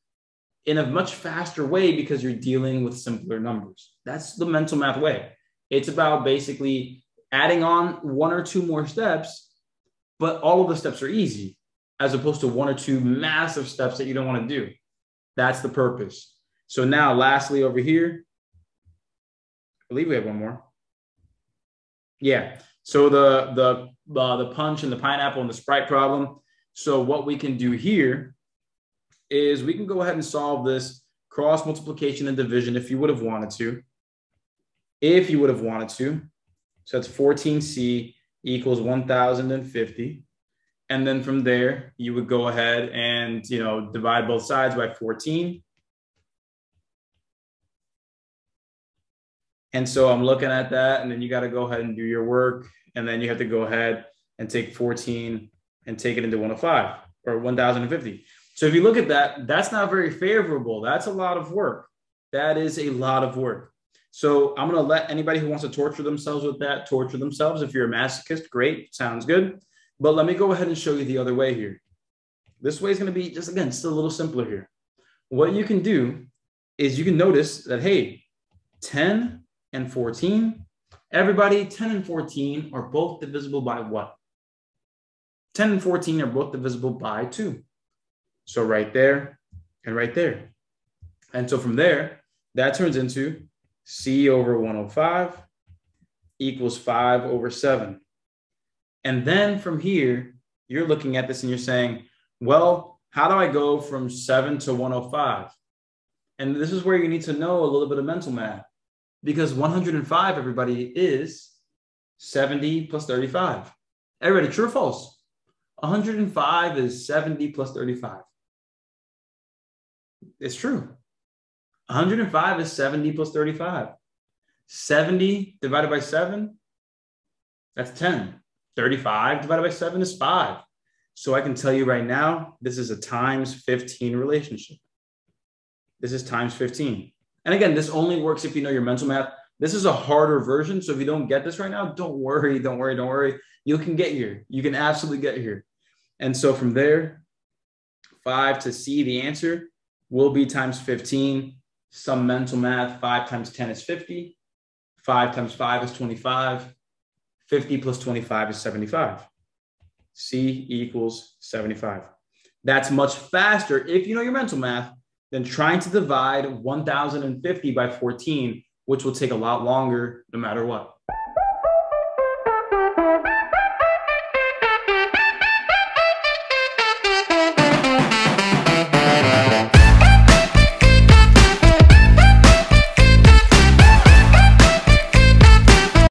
in a much faster way because you're dealing with simpler numbers. That's the mental math way. It's about basically adding on one or two more steps, but all of the steps are easy as opposed to one or two massive steps that you don't want to do. That's the purpose. So now, lastly, over here, I believe we have one more. Yeah. So the the uh, the punch and the pineapple and the sprite problem. So what we can do here is we can go ahead and solve this cross multiplication and division if you would have wanted to. If you would have wanted to. So that's 14C equals 1050. And then from there, you would go ahead and, you know, divide both sides by 14. And so I'm looking at that, and then you got to go ahead and do your work. And then you have to go ahead and take 14 and take it into 105 or 1050. So if you look at that, that's not very favorable. That's a lot of work. That is a lot of work. So I'm going to let anybody who wants to torture themselves with that torture themselves. If you're a masochist, great, sounds good. But let me go ahead and show you the other way here. This way is going to be just again, still a little simpler here. What you can do is you can notice that, hey, 10 and 14. Everybody, 10 and 14 are both divisible by what? 10 and 14 are both divisible by 2. So right there and right there. And so from there, that turns into C over 105 equals 5 over 7. And then from here, you're looking at this and you're saying, well, how do I go from 7 to 105? And this is where you need to know a little bit of mental math because 105, everybody, is 70 plus 35. Everybody, true or false? 105 is 70 plus 35. It's true. 105 is 70 plus 35. 70 divided by 7, that's 10. 35 divided by 7 is 5. So I can tell you right now, this is a times 15 relationship. This is times 15. And again, this only works if you know your mental math. This is a harder version. So if you don't get this right now, don't worry, don't worry, don't worry. You can get here. You can absolutely get here. And so from there, five to C, the answer will be times 15. Some mental math, five times 10 is 50. Five times five is 25. 50 plus 25 is 75. C equals 75. That's much faster if you know your mental math than trying to divide 1050 by 14, which will take a lot longer no matter what.